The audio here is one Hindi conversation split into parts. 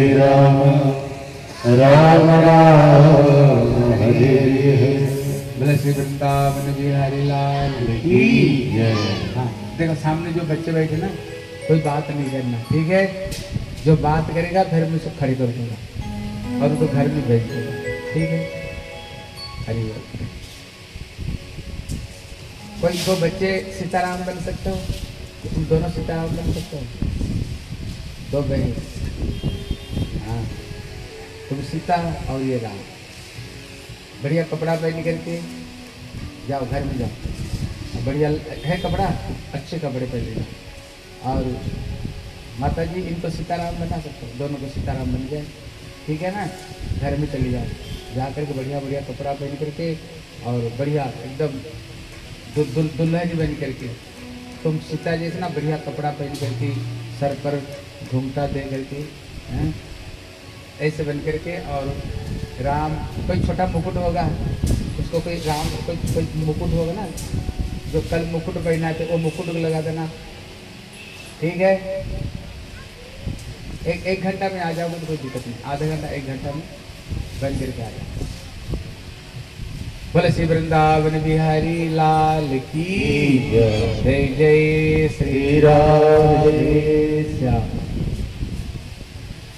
हरे राम राम राम हरे। हरे श्री वृंदावन की हाँ देखो सामने जो बच्चे बैठे ना कोई बात नहीं करना ठीक है? जो बात करेगा घर में सब खड़े कर दूँगा और उनको घर में भेज दूँगा ठीक है? हरी कोई दो बच्चे सीताराम बन सकते हो? तुम दोनों सीताराम बन सकते हो? दो बहन। हाँ तुम सीता और ये राम बढ़िया कपड़ा पहन करके जाओ घर में जाओ बढ़िया है कपड़ा अच्छे कपड़े पहन लेना और माता जी इनको सीताराम बना सकते हो दोनों को सीताराम बन जाए ठीक है ना घर में चली जाओ जा करके बढ़िया बढ़िया कपड़ा पहन करके और बढ़िया एकदम दुल्हन बन करके तुम सीता जैसे ना बढ़िया कपड़ा पहन करके सर पर घूमता दे करके हैं ऐसे बन करके और राम, कोई छोटा मुकुट होगा, उसको कोई राम, कोई कोई मुकुट होगा ना, जो कल मुकुट पहना थे वो मुकुट लगा देना। ठीक है? एक एक घंटा में आ जाओगे तो कोई दिक्कत नहीं। आधा घंटा, एक घंटा में बन करके आ जाओ। बोले, श्री वृंदावन बिहारी लाल की जय। जय श्री राम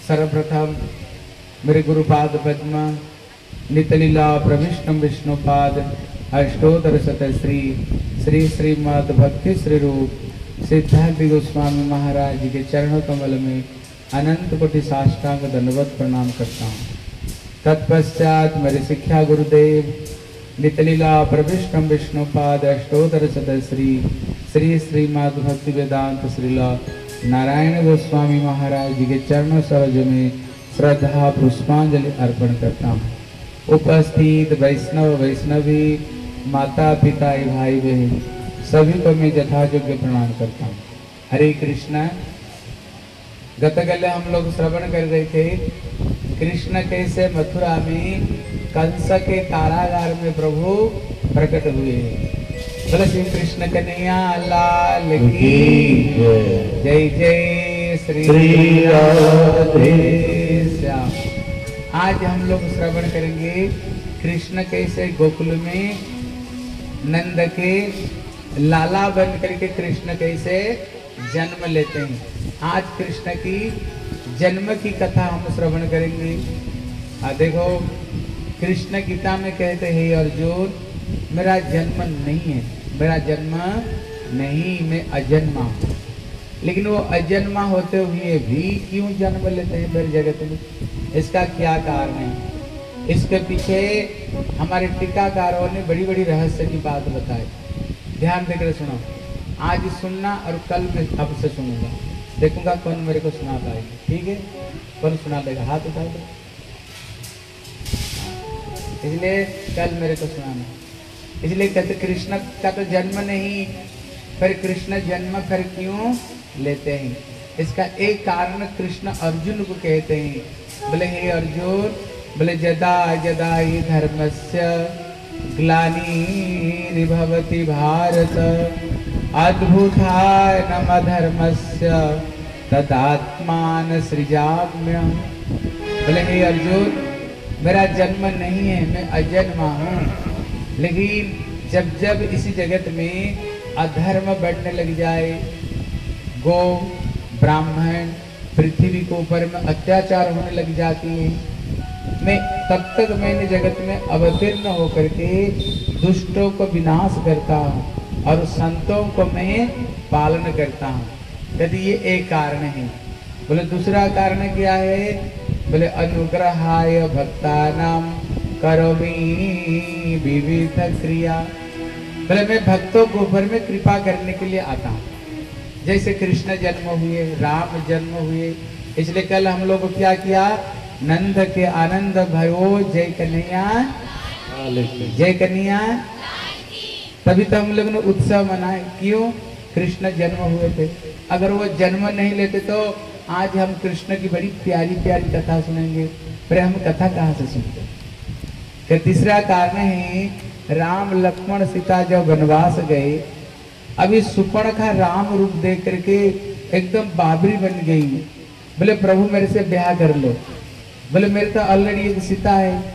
सर्वप्रथम मेरे गुरुपाद पद्म, नितलीला प्रविष्णु विष्णुपाद, अष्टोत्तर शत श्री श्री श्रीमद भक्ति श्री रूप सिद्धार्थ गोस्वामी महाराज जी के चरणों कमल में अनंत कोटि साष्टांग दंडवत प्रणाम करता हूँ। तत्पश्चात मेरे शिक्षा गुरुदेव, नितलीला प्रविष्णु विष्णुपाद, अष्टोत्तर शत श्री श्री श्रीमद भक्ति वेदांत श्रीला नारायण गोस्वामी महाराज जी के चरणों सहज में श्रद्धा पुष्पांजलि अर्पण करता हूँ। उपस्थित वैष्णव वैष्णवी माता पिता भाई बहन सभी को मैं यथायोग्य प्रणाम करता हूँ। हरे कृष्णा। गतकल हम लोग श्रवण कर रहे थे कृष्ण कैसे मथुरा में कंस के कारागार में प्रभु प्रकट हुए। बोले श्री कृष्ण कन्हैया लाल की जय। जय श्री राधे। श्याम आज हम लोग श्रवण करेंगे कृष्ण कैसे गोकुल में, नंद के लाला बन करके कृष्ण कैसे जन्म लेते हैं। आज कृष्ण की जन्म की कथा हम श्रवण करेंगे। आ, देखो, कृष्ण गीता में कहते हैं अर्जुन, मेरा जन्म नहीं है, मेरा जन्म नहीं, मैं अजन्मा हूँ। लेकिन वो अजन्मा होते हुए भी क्यों जन्म लेते हैं मेरे जगत में? इसका क्या कारण है? इसके पीछे हमारे टीकाकारों ने बड़ी बड़ी रहस्य की बात बताई। ध्यान देकर सुनो। आज सुनना और कल मैं अब से सुनूँगा। देखूँगा कौन मेरे को सुना पाएगा। ठीक है? कौन सुना देगा? हाथ उठा दो इसलिए कल मेरे को सुनाना। इसलिए कहते, कृष्ण का तो जन्म नहीं फिर कृष्ण जन्म फिर क्यों लेते हैं। इसका एक कारण कृष्ण अर्जुन को कहते हैं। बोले, हे अर्जुन, बोले जदा जदा ही धर्मस्य ग्लानी भवती भारत। अद्भुता नम धर्मस्य तदात्मान सृजाम्य बोले, हे अर्जुन, मेरा जन्म नहीं है, मैं अजन्मा हूँ। लेकिन जब जब इसी जगत में अधर्म बढ़ने लग जाए गो, ब्राह्मण, पृथ्वी के ऊपर में अत्याचार होने लग जाती है। मैं तब तक मैंने जगत में अवतीर्ण होकर के दुष्टों को विनाश करता हूँ और संतों को मैं पालन करता हूँ। यदि ये एक कारण है। बोले, दूसरा कारण क्या है? बोले, अनुग्रहाय भक्तानाम करोमि विविध क्रिया। बोले, मैं भक्तों को ऊपर में कृपा करने के लिए आता हूँ। जैसे कृष्ण जन्म हुए, राम जन्म हुए, इसलिए कल हम लोग क्या किया? नंद के आनंद भयो, जय कन्हैया। जय कन्हैया। तभी तो हम लोग ने उत्सव मनाए क्यों? कृष्ण जन्म हुए थे। अगर वो जन्म नहीं लेते तो आज हम कृष्ण की बड़ी प्यारी प्यारी कथा सुनेंगे। पर हम कथा कहाँ से सुनते? तीसरा कारण है, राम, लक्ष्मण, सीता जब वनवास गए अभी सुपर्ण का राम रूप देख करके एकदम बाबरी बन गई है। बोले, प्रभु, मेरे से ब्याह कर लो। बोले, मेरे तो ऑलरेडी एक सीता है।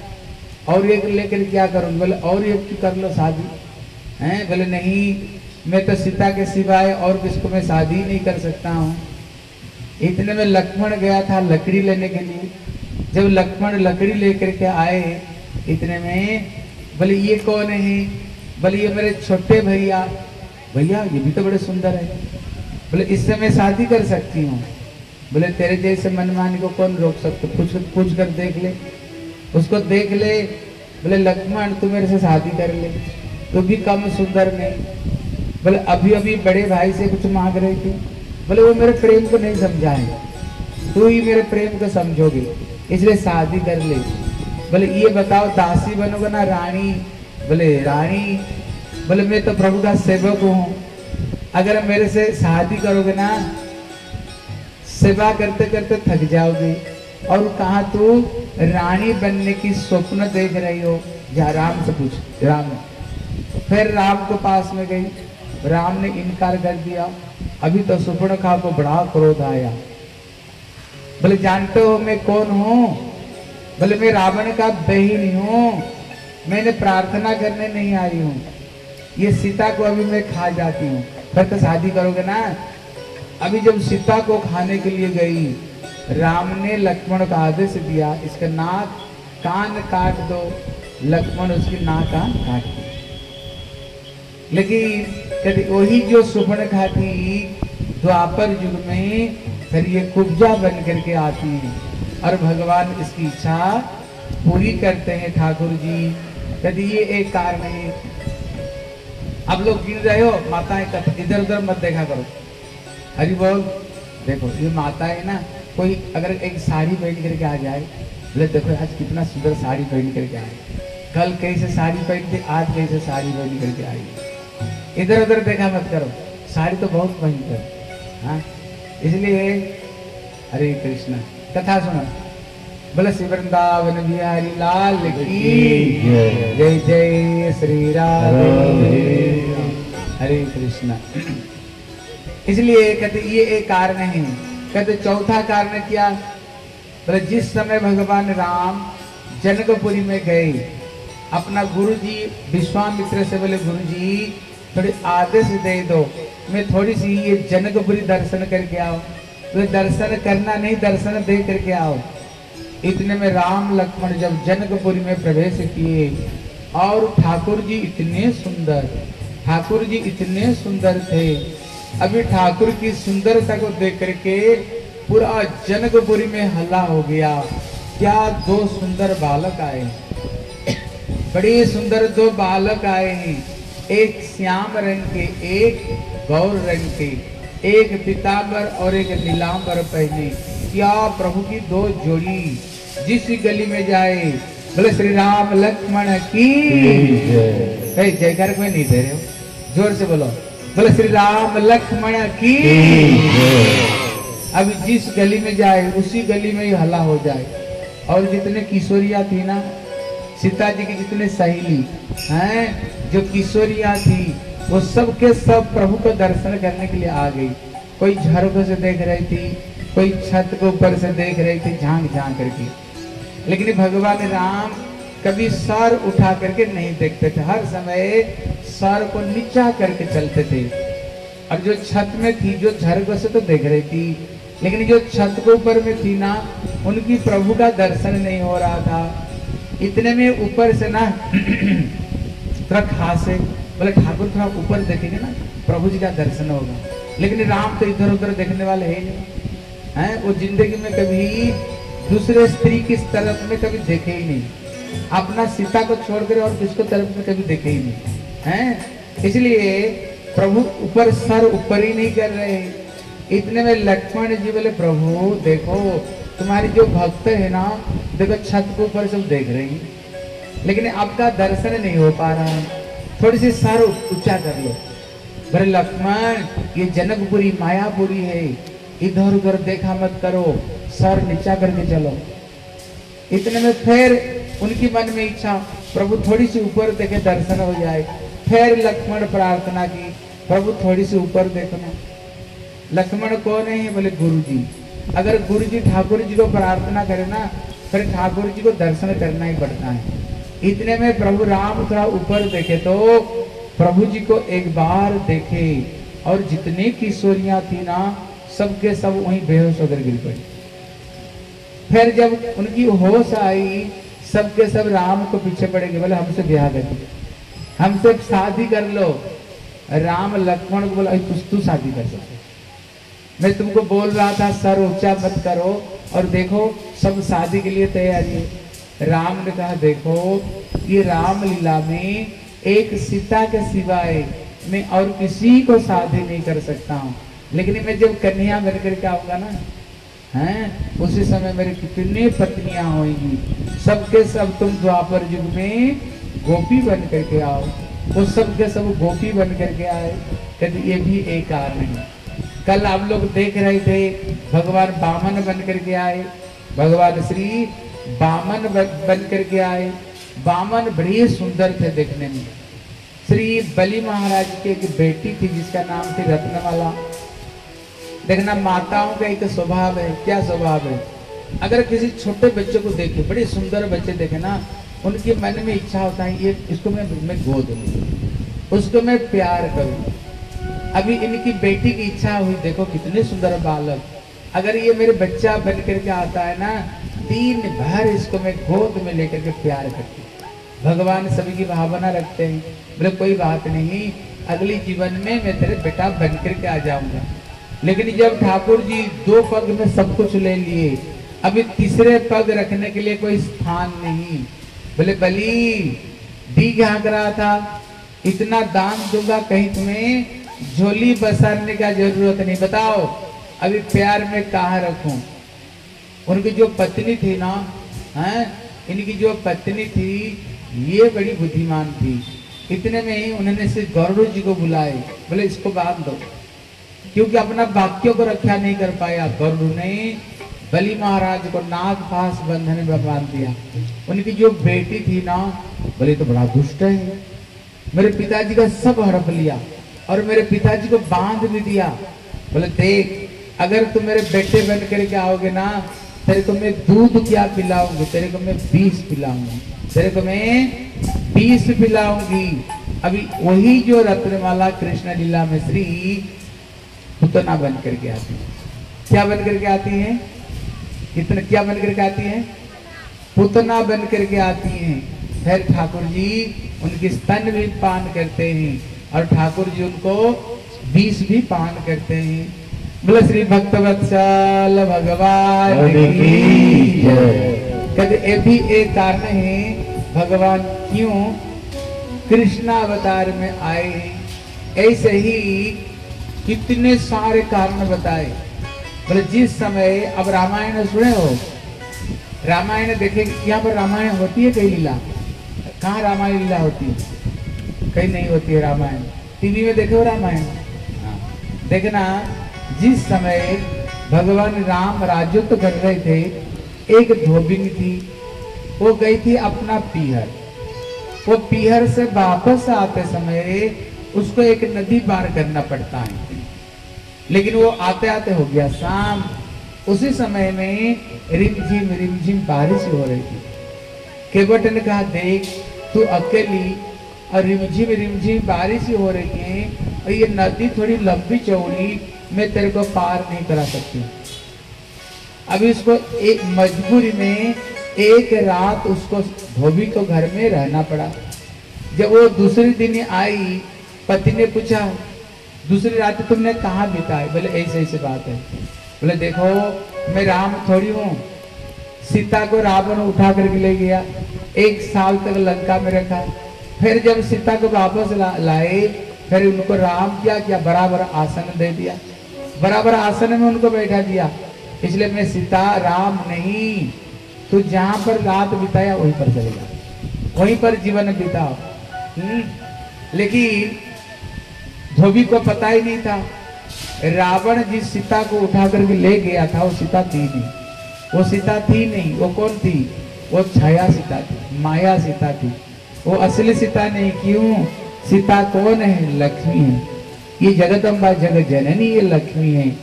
और एक लेकर क्या करूँ? बोले, और एक कर लो शादी। हैं? बोले, नहीं, मैं तो सीता के सिवाय और किसको मैं शादी नहीं कर सकता हूँ। इतने में लक्ष्मण गया था लकड़ी लेने के लिए। जब लक्ष्मण लकड़ी लेकर के आए, इतने में बोले, ये कौन है? बोले, ये मेरे छोटे भैया। भैया, ये भी तो बड़े सुंदर है। बोले इससे मैं शादी कर सकती हूँ। बोले, तेरे जैसे मनमानी को कौन रोक सकते? पूछ पूछ कर देख ले। उसको देख ले। बोले, लक्ष्मण, तू मेरे से शादी कर ले। तू भी कम सुंदर नहीं। बोले अभी अभी बड़े भाई से कुछ मांग रहे थे। बोले, वो मेरे प्रेम को नहीं समझाए तू ही मेरे प्रेम को समझोगे। इसलिए शादी कर ले। बोले, ये बताओ, दासी बनोगे ना रानी? बोले, रानी बोले, मैं तो प्रभु का सेवक हूँ। अगर मेरे से शादी करोगे ना, सेवा करते करते थक जाओगे। और कहा तू रानी बनने की स्वप्न देख रही हो? या राम से पूछ, राम फिर राम को पास में गई। राम ने इनकार कर दिया। अभी तो सुपर्ण खा को बड़ा क्रोध आया। बोले, जानते हो मैं कौन हूँ? बोले, मैं रावण का बहन हूँ। मैंने प्रार्थना करने नहीं आई हूँ। ये सीता को अभी मैं खा जाती हूँ। फिर तो शादी करोगे ना? अभी जब सीता को खाने के लिए गई, राम ने लक्ष्मण का आदेश दिया, इसका नाक कान काट दो। लक्ष्मण उसकी नाक कान काट दी। लेकिन कहते वही जो सुपर्णखा थी द्वापर युग में फिर ये कुब्जा बन करके आती है और भगवान इसकी इच्छा पूरी करते हैं ठाकुर जी। कहते, ये एक कारण है। अब लोग गिर रहे हो, माताएँ इधर उधर मत देखा करो। हरि बोल, देखो, ये माता है ना, कोई अगर एक साड़ी पहन करके आ जाए, बोले, देखो, आज कितना सुंदर साड़ी पहन करके आए कल कैसे साड़ी पहन के आज कैसे साड़ी पहन करके आई। इधर उधर देखा मत करो, साड़ी तो बहुत भयंकर हाँ इसलिए, हरे कृष्ण, कथा सुनो। बोले श्री वृंदावन बिहारी लाल की जय। जय। श्री राम। हरे कृष्ण। इसलिए कहते ये एक कारण है। कहते चौथा कारण क्या? बोले जिस समय भगवान राम जनकपुरी में गए अपना गुरु जी विश्वामित्र से बोले गुरु जी थोड़ी आदेश दे दो। मैं थोड़ी सी ये जनकपुरी दर्शन करके आओ तो दर्शन करना नहीं दर्शन दे करके आओ इतने में राम लक्ष्मण जब जनकपुरी में प्रवेश किए, और ठाकुर जी इतने सुंदर ठाकुर जी इतने सुंदर थे। अभी ठाकुर की सुंदरता को देख करके पूरा जनकपुरी में हल्ला हो गया। क्या दो सुंदर बालक आए? बड़े सुंदर दो बालक आए हैं। एक श्याम रंग के, एक गौर रंग के, एक पीताम्बर और एक नीलाम्बर पहने। क्या प्रभु की दो जोड़ी जिस गली में जाए बोले श्री राम लक्ष्मण की। जय। जयकार कोई नहीं दे रहे हो। ज़ोर से बोलो। बोले श्री राम लक्ष्मण की। अब जिस गली में जाए उसी गली में ही हल्ला हो जाए। और जितने किशोरिया थी ना सीता जी की जितने सहेली हैं जो किशोरिया थी वो सब के सब प्रभु को दर्शन करने के लिए आ गई। कोई झरोखे से देख रही थी कोई छत को ऊपर से देख रहे थे, झाँक झाँक करके। लेकिन भगवान राम कभी सर उठा करके नहीं देखते थे। हर समय सर को नीचा करके चलते थे। और जो छत में थी, जो झरगो से तो देख रही थी, लेकिन जो छत के ऊपर में थी ना, उनकी प्रभु का दर्शन नहीं हो रहा था। इतने में ऊपर से ना, थोड़ा खास है। बोले, ठाकुर, थोड़ा ऊपर देखेंगे ना, प्रभु जी का दर्शन होगा। लेकिन राम तो इधर उधर देखने वाले है नहीं। हैं, वो ज़िंदगी में कभी दूसरे स्त्री की तरफ़ में कभी देखे ही नहीं। अपना सीता को छोड़कर और किसको तरफ़ में कभी देखे ही नहीं, हैं? इसलिए प्रभु ऊपर सर ऊपर ही नहीं कर रहे। इतने में लक्ष्मण जी बोले, प्रभु, देखो, तुम्हारी जो भक्त है ना, देखो छत के ऊपर सब देख रही हैं। लेकिन आपका दर्शन नहीं हो पा रहा। थोड़ी सी सर ऊँचा कर लो। बोले, लक्ष्मण, ये जनकपुरी, मायापुरी है। इधर उधर देखा मत करो, सर नीचा करके चलो। इतने में फिर उनकी मन में इच्छा, प्रभु थोड़ी सी ऊपर देखे दर्शन हो जाए। फिर लक्ष्मण प्रार्थना की, प्रभु थोड़ी सी ऊपर देखना लक्ष्मण कौन है? बोले गुरु जी अगर गुरु जी ठाकुर जी को प्रार्थना करे ना, फिर ठाकुर जी को दर्शन करना ही पड़ता है। इतने में प्रभु राम थोड़ा ऊपर देखे तो प्रभु जी को एक बार देखे। और जितनी किशोरियाँ थी ना सबके सब वहीं बेहोश होकर गिर पड़े। फिर जब उनकी होश आई, सबके सब राम को पीछे पड़ेंगे बोले, हमसे ब्याह कर हमसे शादी कर लो। राम लक्ष्मण को बोला कुछ तू शादी कर सकते मैं तुमको बोल रहा था, सर ऊँचा मत करो और देखो, सब शादी के लिए तैयारी है। राम ने कहा, देखो, ये राम लीला में एक सीता के सिवाय मैं और किसी को शादी नहीं कर सकता हूँ। लेकिन मैं जब कन्या बन करके आऊँगा ना, हैं, उसी समय मेरे कितने पत्नियाँ होंगी। सबके सब तुम द्वापर युग में गोपी बन करके आओ। वो सबके सब गोपी बन करके आए, कभी ये भी एक कारण है। कल आप लोग देख रहे थे, भगवान बामन बन करके आए। भगवान श्री बामन बन करके आए। बामन बड़े सुंदर थे देखने में। श्री बलि महाराज की एक बेटी थी, जिसका नाम थी रत्नमाला। देखना, माताओं का एक स्वभाव है, क्या स्वभाव है? अगर किसी छोटे बच्चे को देखे, बड़े सुंदर बच्चे देखे ना, उनके मन में इच्छा होता है, ये इसको मैं मैं गोद लूँ उसको मैं प्यार करूँ। अभी इनकी बेटी की इच्छा हुई, देखो कितने सुंदर बालक। अगर ये मेरे बच्चा बन करके आता है ना दिन भर इसको मैं गोद में लेकर के प्यार करती भगवान सभी की भावना रखते हैं, बोले, कोई बात नहीं, अगली जीवन में मैं तेरे बेटा बन करके आ जाऊँगा। लेकिन जब ठाकुर जी दो पग में सब कुछ ले लिए अभी तीसरे पग रखने के लिए कोई स्थान नहीं। बोले, बली दी झाँक रहा था, इतना दान दूँगा कहीं तुम्हें, झोली बसाने का ज़रूरत नहीं। बताओ, अभी प्यार में कहा रखूँ? उनकी जो पत्नी थी ना, हैं, इनकी जो पत्नी थी, ये बड़ी बुद्धिमान थी। इतने में ही उन्होंने से गौरव जी को बुलाए। बोले, इसको बाँध दो। क्योंकि अपना वाक्यों को रक्षा नहीं कर पाया। गौरव ने बलि महाराज को नाग पास बंधन में बाँध दिया। उनकी जो बेटी थी ना, बोले तो बड़ा दुष्ट है। मेरे पिताजी का सब हड़प लिया और मेरे पिताजी को बाँध भी दिया। बोले, देख, अगर तुम मेरे बेटे बन करके आओगे ना, तेरे को मैं दूध क्या पिलाऊँगी? तेरे को मैं बीस पिलाऊँगी। तेरे को मैं बीस पिलाऊँगी। अभी वही जो रत्नमाला कृष्ण लीला में श्री पुतना बन करके आती है। क्या बन करके आती है? कितने क्या बन करके आती है? पुतना बन करके आती हैं। फिर ठाकुर जी उनकी स्तन भी पान करते हैं और ठाकुर जी उनको बीस भी पान करते हैं। बोले श्री भक्तवत्सल भगवान कहते ये भी एक कारण है भगवान क्यों कृष्णावतार में आए ऐसे ही कितने सारे कारण बताए। बोले, जिस समय अब रामायण सुने हो, रामायण देखे, यहाँ पर रामायण होती है कई लीला? कहाँ रामायण लीला होती है? कहीं नहीं होती है रामायण। टीवी में देखे हो रामायण? हाँ। देखना, जिस समय भगवान राम राजत्व कर रहे थे, एक धोबिन थी, वो गई थी अपना पीहर। वो पीहर से वापस आते समय उसको एक नदी पार करना पड़ता है। लेकिन वो आते आते हो गया, शाम। उसी समय में रिमझिम रिमझिम बारिश हो रही थी। केवट ने कहा, देख, तू अकेली और रिमझिम रिमझिम बारिश हो रही है और ये नदी थोड़ी लंबी चौड़ी, मैं तेरे को पार नहीं करा सकती। अभी उसको एक मजबूरी में एक रात उसको धोबी को घर में रहना पड़ा। जब वो दूसरे दिन आई, पति ने पूछा दूसरी रात तुमने कहा बिताए बोले ऐसे ऐसे बात है। बोले देखो मैं राम थोड़ी हूँ। सीता को रावण उठा करके ले गया। एक साल तक लंका में रखा। फिर जब सीता को वापस ला, लाए फिर उनको राम क्या किया? बराबर आसन दे दिया। बराबर आसन में उनको बैठा दिया। इसलिए मैं सीता राम नहीं। तो जहाँ पर रात बिताया वहीं पर चलेगा। वहीं पर जीवन बिताओ। हम्म, लेकिन धोबी को पता ही नहीं था। रावण जिस सीता को उठा करके ले गया था, वो सीता थी नहीं। वो सीता थी नहीं, वो कौन थी? वो छाया सीता थी, माया सीता थी। वो असली सीता नहीं, क्यों? सीता कौन है? लक्ष्मी है। ये जगदम्बा जगत जननी, ये लक्ष्मी है।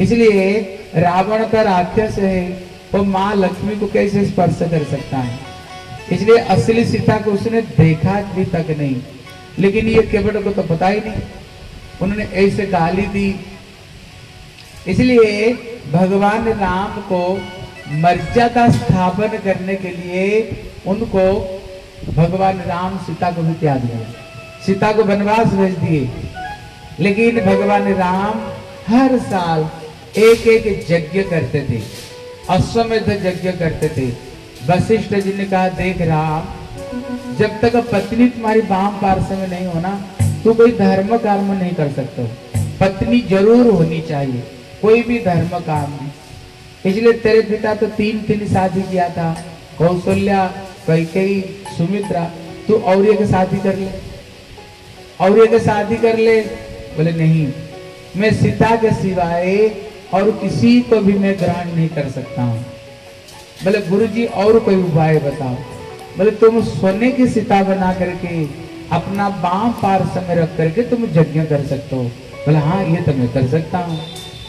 इसलिए रावण का राक्षस है, वो माँ लक्ष्मी को कैसे स्पर्श कर सकता है? इसलिए असली सीता को उसने देखा भी तक नहीं। लेकिन ये केवट को तो पता ही नहीं। उन्होंने ऐसे गाली दी इसलिए भगवान राम को मर्यादा स्थापन करने के लिए उनको भगवान राम सीता को भी त्याग दिया। सीता को वनवास भेज दिए। लेकिन भगवान राम हर साल एक एक यज्ञ करते थे। अश्वमेध यज्ञ करते थे। वशिष्ठ जी ने कहा, देख राम, जब तक पत्नी तुम्हारी बाम पार्श्व में नहीं होना तो कोई धर्म कर्म नहीं कर सकते पत्नी ज़रूर होनी चाहिए, कोई भी धर्म काम नहीं। इसलिए तेरे पिता तो तीन तीन शादी किया था, कौशल्या कई सुमित्रा, तू और एक शादी कर ले। और एक शादी कर ले, बोले, नहीं, मैं सीता के सिवाय और किसी को भी मैं ग्रहण नहीं कर सकता हूँ। बोले गुरु जी और कोई उपाय बताओ? बोले, तुम सोने की सीता बना करके अपना बाम पार समय रख करके तुम यज्ञ कर सकते हो। बोले हाँ ये तो मैं कर सकता हूँ।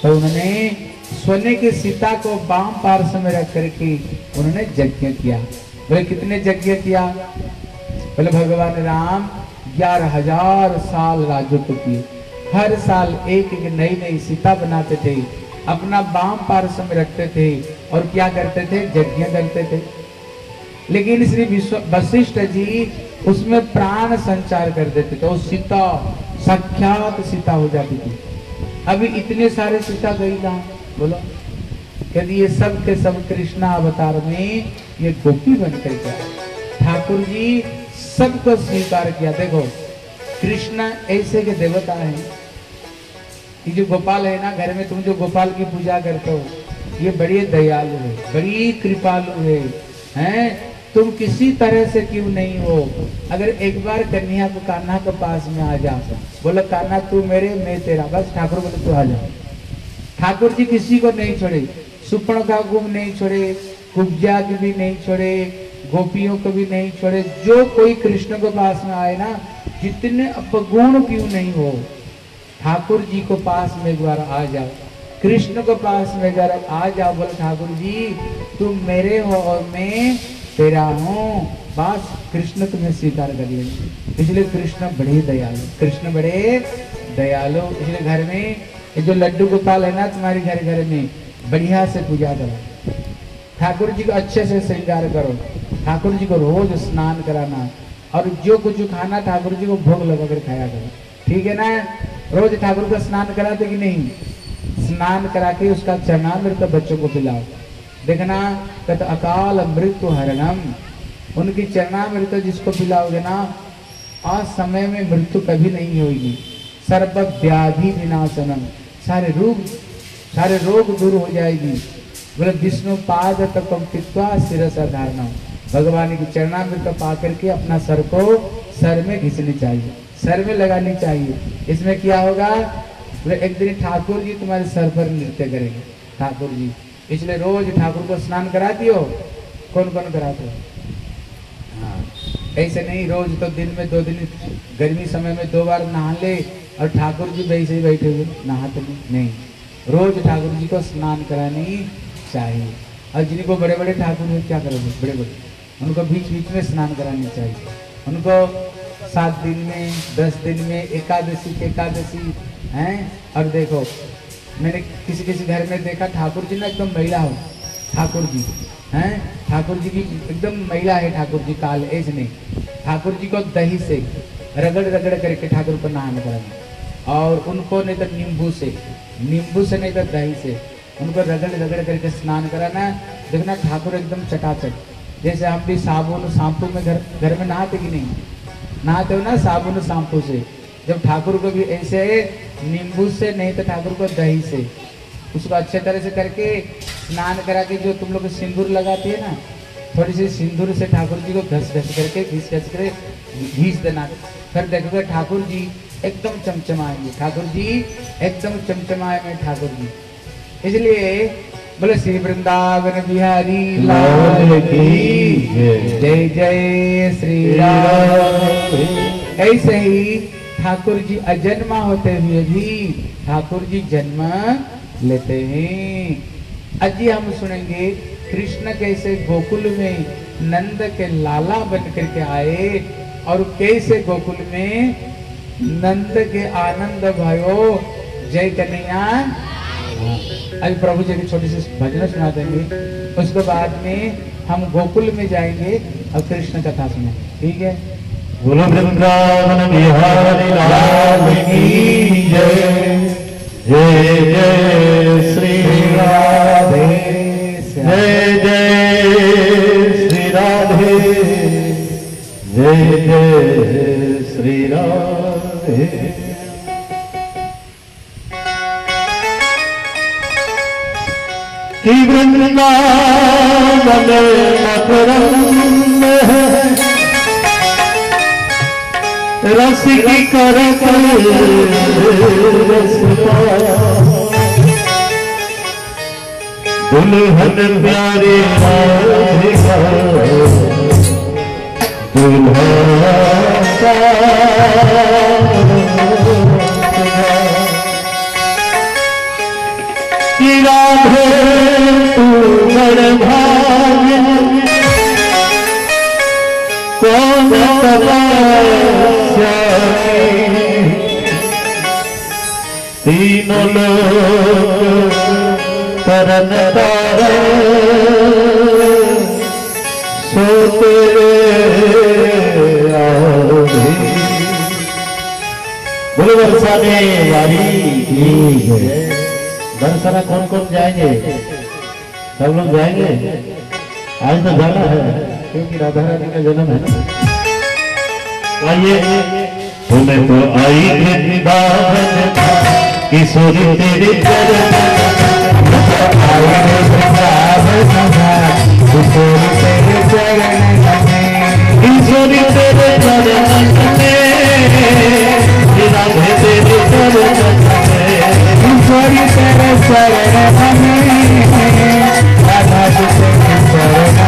तो उन्होंने सोने की सीता को बाम पार समय रख करके उन्होंने यज्ञ किया। बोले, कितने यज्ञ किया? बोले, भगवान राम, ग्यारह हज़ार साल राजत्व किए। हर साल एक एक नई नई सीता बनाते थे, अपना बाम पार्श्व में रखते थे और क्या करते थे? यज्ञ करते थे। लेकिन श्री विश्व वशिष्ठ जी उसमें प्राण संचार कर देते थे। सीता साक्षात सीता हो जाती थी। अभी इतने सारे सीता गई कहा बोलो यदि ये सब के सब कृष्णा अवतार में ये गोपी बन कर ठाकुर जी सबको स्वीकार किया। देखो, कृष्ण ऐसे के देवता है ये जो गोपाल है ना, घर में तुम जो गोपाल की पूजा करते हो, ये बड़ी दयालु है, बड़ी कृपालु है, हैं? तुम किसी तरह से क्यों नहीं हो? अगर एक बार कन्या को कान्हा के पास में आ जा बोलो, कान्हा, तू मेरे, मैं तेरा। बस ठाकुर बोले, तू आ जा। ठाकुर जी किसी को नहीं छोड़े। सुपर्ण का गुम नहीं छोड़े, कुब्जा की भी नहीं छोड़े, गोपियों को भी नहीं छोड़े। जो कोई कृष्ण के पास में आए ना, जितने अपगुण क्यों नहीं हो? ठाकुर जी को पास में एक बार आ जाओ। कृष्ण को पास में अगर आ जाओ। बोले, ठाकुर जी, तुम मेरे हो और मैं तेरा हूँ बस कृष्ण तुम्हें स्वीकार कर लिया। इसलिए कृष्ण बड़े दयालु, कृष्ण बड़े दयालु। इसलिए घर में ये जो लड्डू गोपाल है ना तुम्हारे घर घर में, बढ़िया से पूजा करो। ठाकुर जी को अच्छे से श्रृंगार करो। ठाकुर जी को रोज स्नान कराना और जो कुछ खाना ठाकुर जी को भोग लगा कर खाया करो। ठीक है ना? रोज ठाकुर को स्नान कराते कि नहीं? स्नान करा के उसका चरणामृत बच्चों को पिलाओ। देखना कत अकाल मृत्यु हरणम। उनकी चरणामृत जिसको पिलाओगे ना, आज समय में मृत्यु कभी नहीं होगी। सर्व व्याधि विनाशनम। सारे रोग सारे रोग दूर हो जाएगी। बोले विष्णु पाद तक सिर धारणा भगवान की चरणामृत पा करके अपना सर को सर में घिसनी चाहिए, सर में लगानी चाहिए। इसमें क्या होगा? बोले, एक दिन ठाकुर जी तुम्हारे सर पर नृत्य करेंगे। ठाकुर जी इसलिए रोज ठाकुर को स्नान कराती हो कौन कौन कराते? हो हाँ ऐसे नहीं, रोज तो दिन में दो दिन, गर्मी समय में दो बार नहा ले और ठाकुर जी वैसे ही बैठे हुए, नहाते नहीं रोज ठाकुर जी को स्नान करानी चाहिए। और जिनको बड़े बड़े ठाकुर हैं, क्या करोगे? बड़े बड़े उनको बीच बीच में स्नान करानी चाहिए। उनको सात दिन में, दस दिन में, एकादशी एकादशी, हैं? और देखो मैंने किसी किसी घर में देखा, ठाकुर जी ना एकदम महिला हो। ठाकुर जी, हैं? ठाकुर जी की एकदम महिला है ठाकुर जी, काल एज नहीं ठाकुर जी को दही से रगड़ रगड़ करके ठाकुर को नहान कराना और उनको नहीं तो नींबू से नींबू से नहीं तो दही से, उनको रगड़ रगड़ करके स्नान कराना देखना ठाकुर एकदम चटाचट। जैसे हम भी साबुन, शाम्पू में घर घर में नहाते कि नहीं? नहाते हो ना साबुन, शाम्पू से? जब ठाकुर को भी ऐसे नींबू से नहीं तो ठाकुर को दही से। उसको अच्छे तरह से करके स्नान करा के जो तुम लोग सिंदूर लगाती है ना थोड़ी सी सिंदूर से ठाकुर जी को घस घस करके घिस घस कर घीस देना। फिर देखोगे ठाकुर जी एकदम चमचमाएँगे ठाकुर जी एकदम चमचमाए में ठाकुर जी। इसलिए बोले श्री वृंदावन बिहारी लाल की जय जय श्री राम। ऐसे ही ठाकुर जी अजन्मा होते हुए भी ठाकुर जी जन्म लेते हैं। आज हम सुनेंगे, कृष्ण कैसे गोकुल में नंद के लाला बन करके आए और कैसे गोकुल में नंद के आनंद भयो। जय कन्हैया। अभी प्रभु जी की छोटी सी भजन सुना देंगे। उसके बाद में हम गोकुल में जाएँगे और कृष्ण कथा सुने ठीक है? बोलो वृंदावन बिहारी लाल की जय जय जय श्री राधे जय जय श्री राधे जय जय श्री राधे वृंदावन मकरम रस की कर दुल्हन प्यारे राधे तू बड़ भाग्य कौन तपस्या तीनों लोग तारे सोते बोलो बरसाने वाली की जय। कौन कौन जाएँगे सब लोग जाएँगे आज तो जाना है क्योंकि राधा रानी का जन्म है ना आइए। तुम्हें तो आई वृंदावन किशोरी तेरे चरण किशोर तेरे चरण किशोरी तेरे चरण में। राधे तेरे चरण तेरे चरण राधा तेरे चरण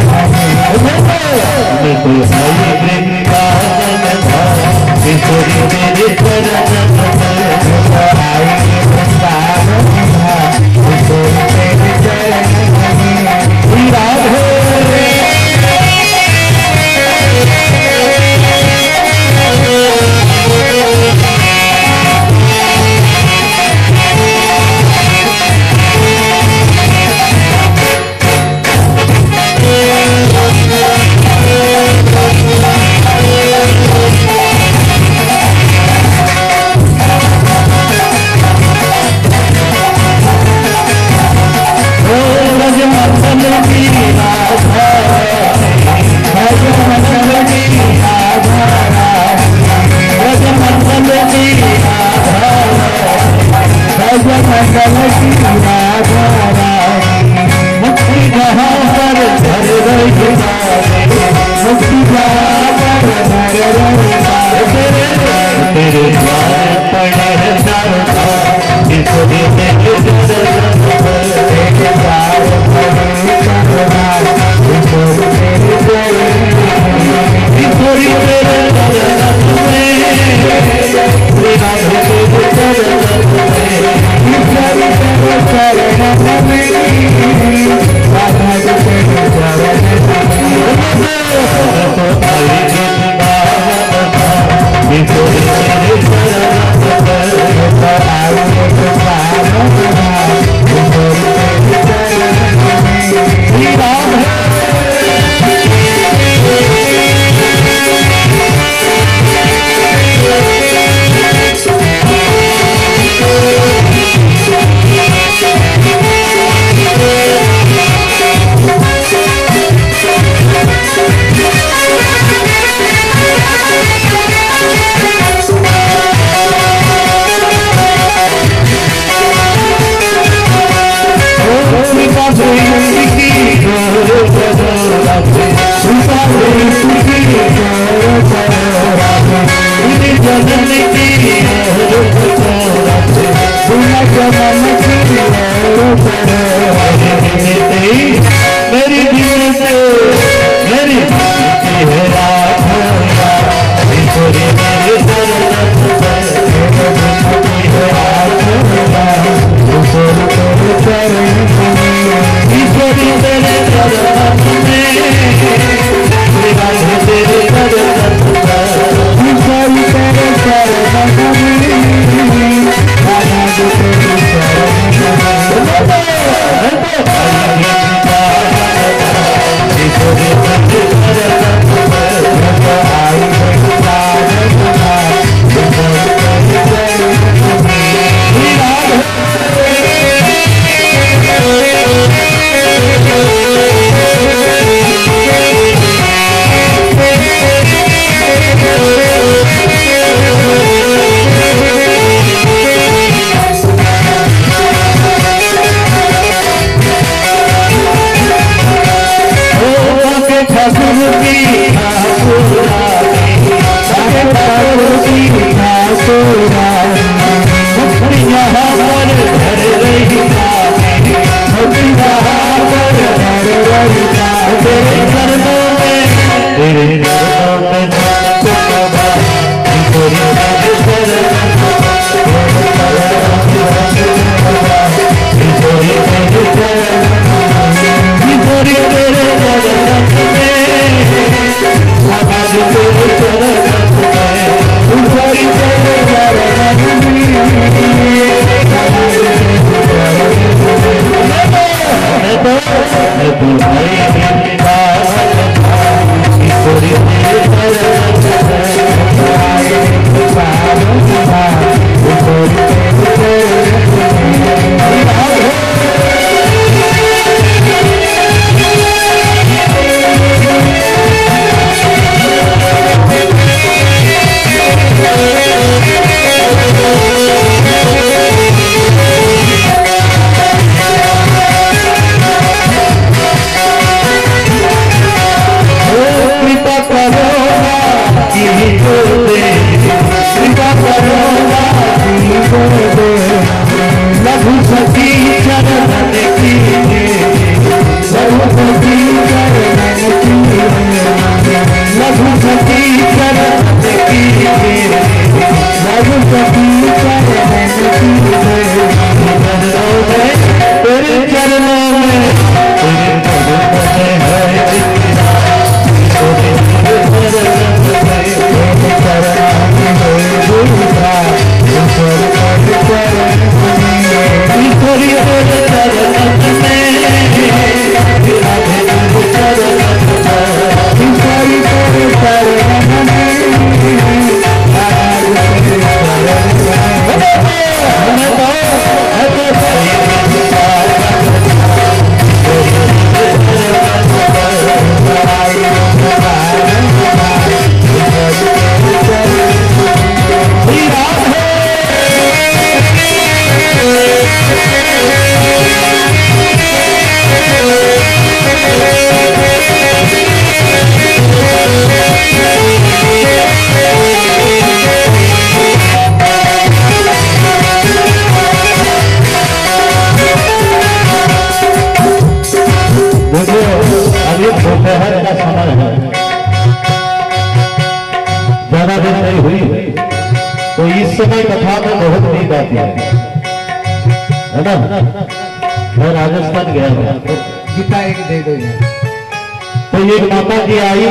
एक माता जी आई।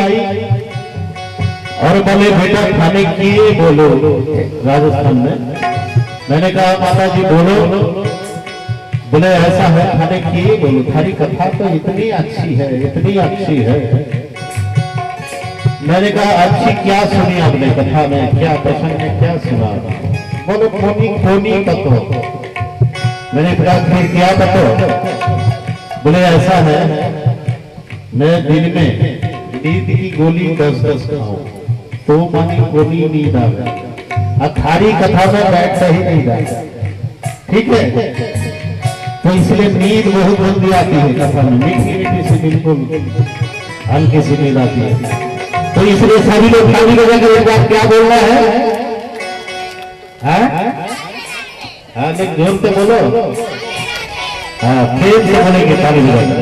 और बोले, बेटा, खाने की बोलो। राजस्थान में। मैंने कहा माता जी बोलो। बोले, ऐसा है, खाने की बोलो। थारी कथा तो इतनी अच्छी है, इतनी अच्छी है। मैंने कहा, अच्छी क्या सुनी आपने कथा में? क्या प्रसंग में क्या सुना? बोलो कोनी कोनी बतो मैंने कहा, फिर क्या बतो बोले, ऐसा है मैं दिन में नींद की गोली दस दस खाऊं तो मानी गोली नींद आवे अखारी कथा में बैठ सही नहीं जाए ठीक है? तो इसलिए नींद बहुत जल्दी आती है कथा में। मीठी मीठी से बिल्कुल हल्की सी नींद आती है। तो इसलिए सभी लोग खाली बजा के एक बार क्या बोलना है? हाँ? हाँ ज़ोर से बोलो। हाँ प्रेम से बोलेंगे ताली बजा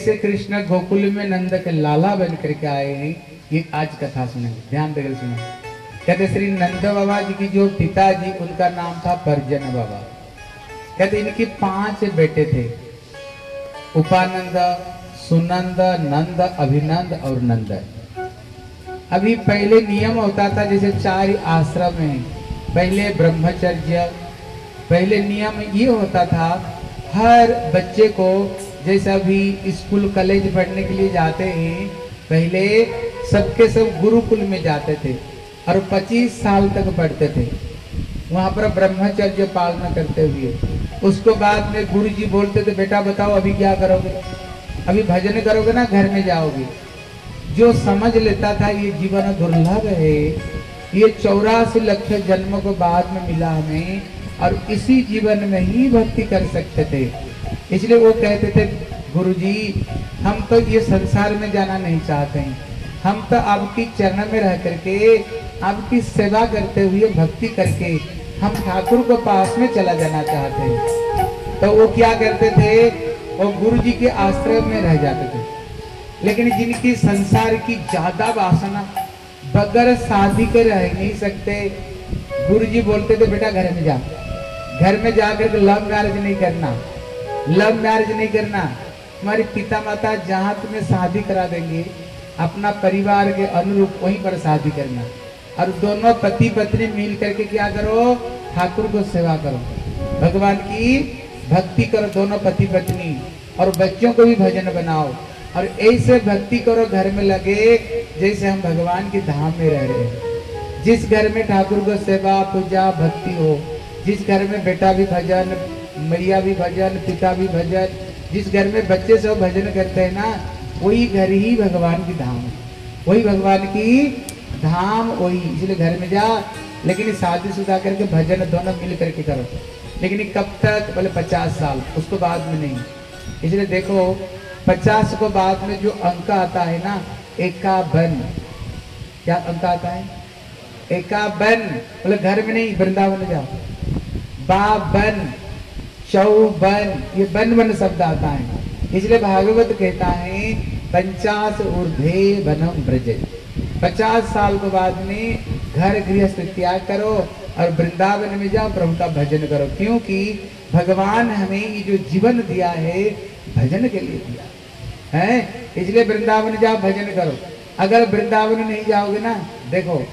कैसे कृष्ण गोकुल में नंद के लाला बन करके आए हैं, ये आज कथा सुनेंगे। ध्यान देकर सुनो कहते श्री नंद बाबा जी की जो पिताजी, उनका नाम था परजन बाबा। कहते इनके पाँच बेटे थे। उपानंद, सुनंद, नंद, अभिनंद और नंद अभी पहले नियम होता था, जैसे चार आश्रम में पहले ब्रह्मचर्य, पहले नियम ये होता था, हर बच्चे को जैसे अभी स्कूल, कॉलेज पढ़ने के लिए जाते हैं, पहले सबके सब गुरुकुल में जाते थे और 25 साल तक पढ़ते थे। वहाँ पर ब्रह्मचर्य पालना करते हुए। उसको बाद में गुरु जी बोलते थे, बेटा बताओ, अभी क्या करोगे? अभी भजन करोगे ना, घर में जाओगे? जो समझ लेता था, ये जीवन दुर्लभ है। ये चौरासी लक्ष जन्म को बाद में मिला हमें और इसी जीवन में ही भक्ति कर सकते थे। इसलिए वो कहते थे, गुरुजी, हम तो ये संसार में जाना नहीं चाहते हैं। हम तो आपकी चरण में रह करके, आपकी सेवा करते हुए भक्ति करके, हम ठाकुर को पास में चला जाना चाहते हैं। तो वो क्या करते थे? वो गुरु जी के आश्रय में रह जाते थे। लेकिन जिनकी संसार की ज़्यादा वासना बगैर शादी के रह नहीं सकते गुरु जी बोलते थे, बेटा, घर में जा। घर में जाकर लव मैरिज नहीं करना। लव मैरिज नहीं करना। तुम्हारी पिता माता जहाँ तुम्हें शादी करा देंगे, अपना परिवार के अनुरूप वहीं पर शादी करना। और दोनों पति पत्नी मिल करके क्या करो? ठाकुर को सेवा करो। भगवान की भक्ति करो दोनों पति पत्नी, और बच्चों को भी भजन बनाओ। और ऐसे भक्ति करो घर में लगे जैसे हम भगवान के धाम में रह रहे हैं। जिस घर में ठाकुर को सेवा, पूजा, भक्ति हो, जिस घर में बेटा भी भजन मैया भी भजन, पिता भी भजन, जिस घर में बच्चे सब भजन करते हैं ना, वही घर ही भगवान की धाम है। वही भगवान की धाम, वही, इसलिए घर में जा, लेकिन शादी शुदा करके भजन दोनों मिल करके करो। लेकिन कब तक? बोले पचास साल, उसको बाद में नहीं। इसलिए देखो, पचास को बाद में जो अंक आता है ना, एकावन। क्या अंक आता है? एकावन। बोले घर में नहीं, वृंदावन जाओ। बावन। चौबन ये बन बन शब्द आता है। इसलिए भागवत कहता है, पंचास ऊर्धे बनम ब्रज। पचास साल के बाद में घर गृहस्थ त्याग करो और वृंदावन में जाओ, प्रभु का भजन करो। क्योंकि भगवान हमें ये जो जीवन दिया है, भजन के लिए दिया। है? इसलिए वृंदावन जाओ, भजन करो। अगर वृंदावन नहीं जाओगे ना, देखो,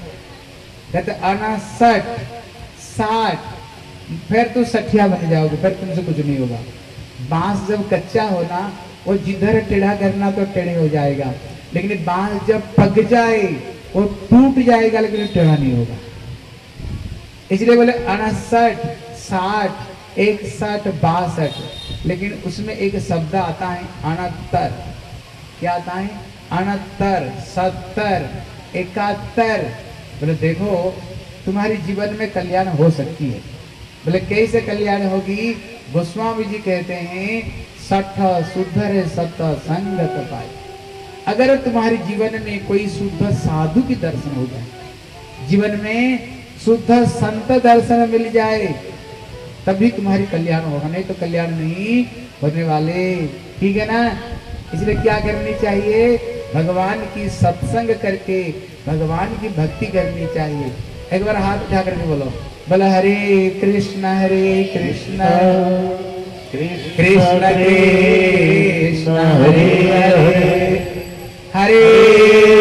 कहते अनासठ साठ फिर तो सठिया बन जाओगे, फिर तुमसे कुछ नहीं होगा। बाँस जब कच्चा होना, वो जिधर टेढ़ा करना तो टेढ़े हो जाएगा। लेकिन बाँस जब पक जाए, वो टूट जाएगा, लेकिन टेढ़ा नहीं होगा। इसलिए बोले अड़सठ, साठ इकसठ बासठ। लेकिन उसमें एक शब्द आता है अनहत्तर क्या आता है? अनहत्तर सत्तर, इकहत्तर। बोले देखो, तुम्हारी जीवन में कल्याण हो सकती है। बोले, कैसे कल्याण होगी? गोस्वामी जी कहते हैं, सठ सुधर सत संगत पाए। अगर तुम्हारे जीवन में कोई शुद्ध साधु की दर्शन हो जाए, जीवन में शुद्ध संत दर्शन मिल जाए, तभी तुम्हारी कल्याण होगा। नहीं तो कल्याण नहीं होने वाले। ठीक है ना? इसलिए क्या करनी चाहिए? भगवान की सत्संग करके, भगवान की भक्ति करनी चाहिए। एक बार हाथ उठा करके बोलो। बोलो, हरे कृष्ण हरे कृष्ण कृष्ण कृष्ण, हरे हरे हरे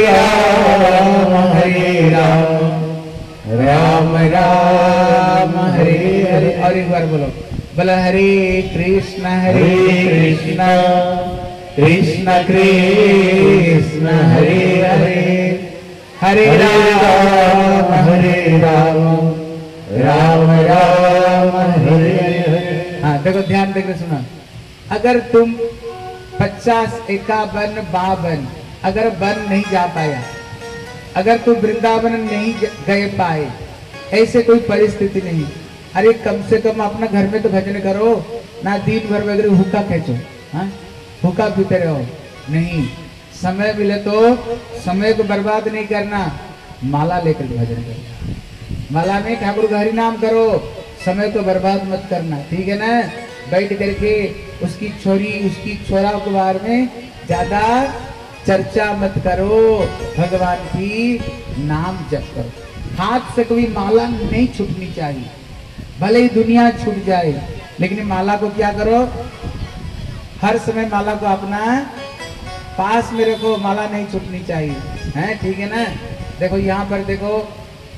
राम हरे राम राम राम, हरे हरे। और एक बार बोलो बोलो, हरे कृष्ण हरे कृष्ण कृष्ण कृष्ण, हरे हरे हरे राम हरे राम राम राम, हरे। हाँ देखो, ध्यान देकर सुना। अगर तुम पचास इक्यावन बावन, अगर वन नहीं जा पाया, अगर तुम वृंदावन नहीं गए पाए, ऐसे कोई परिस्थिति नहीं। अरे, कम से कम अपना घर में तो भजन करो, ना दिन भर वगैरह हुक्का खेचो हाँ? हुक्का पीते रहो। नहीं, समय मिले तो समय को बर्बाद नहीं करना, माला लेकर भजन करो। माला में ठाकुर का नाम करो। समय को बर्बाद मत करना, ठीक है ना? बैठ करके उसकी छोरी, उसकी छोरा के बारे में ज़्यादा चर्चा मत करो। भगवान की नाम जप करो। हाथ से कभी माला नहीं छूटनी चाहिए, भले ही दुनिया छूट जाए, लेकिन माला को क्या करो? हर समय माला को अपना पास में रखो, माला नहीं छूटनी चाहिए। है, ठीक है ना? देखो, यहाँ पर देखो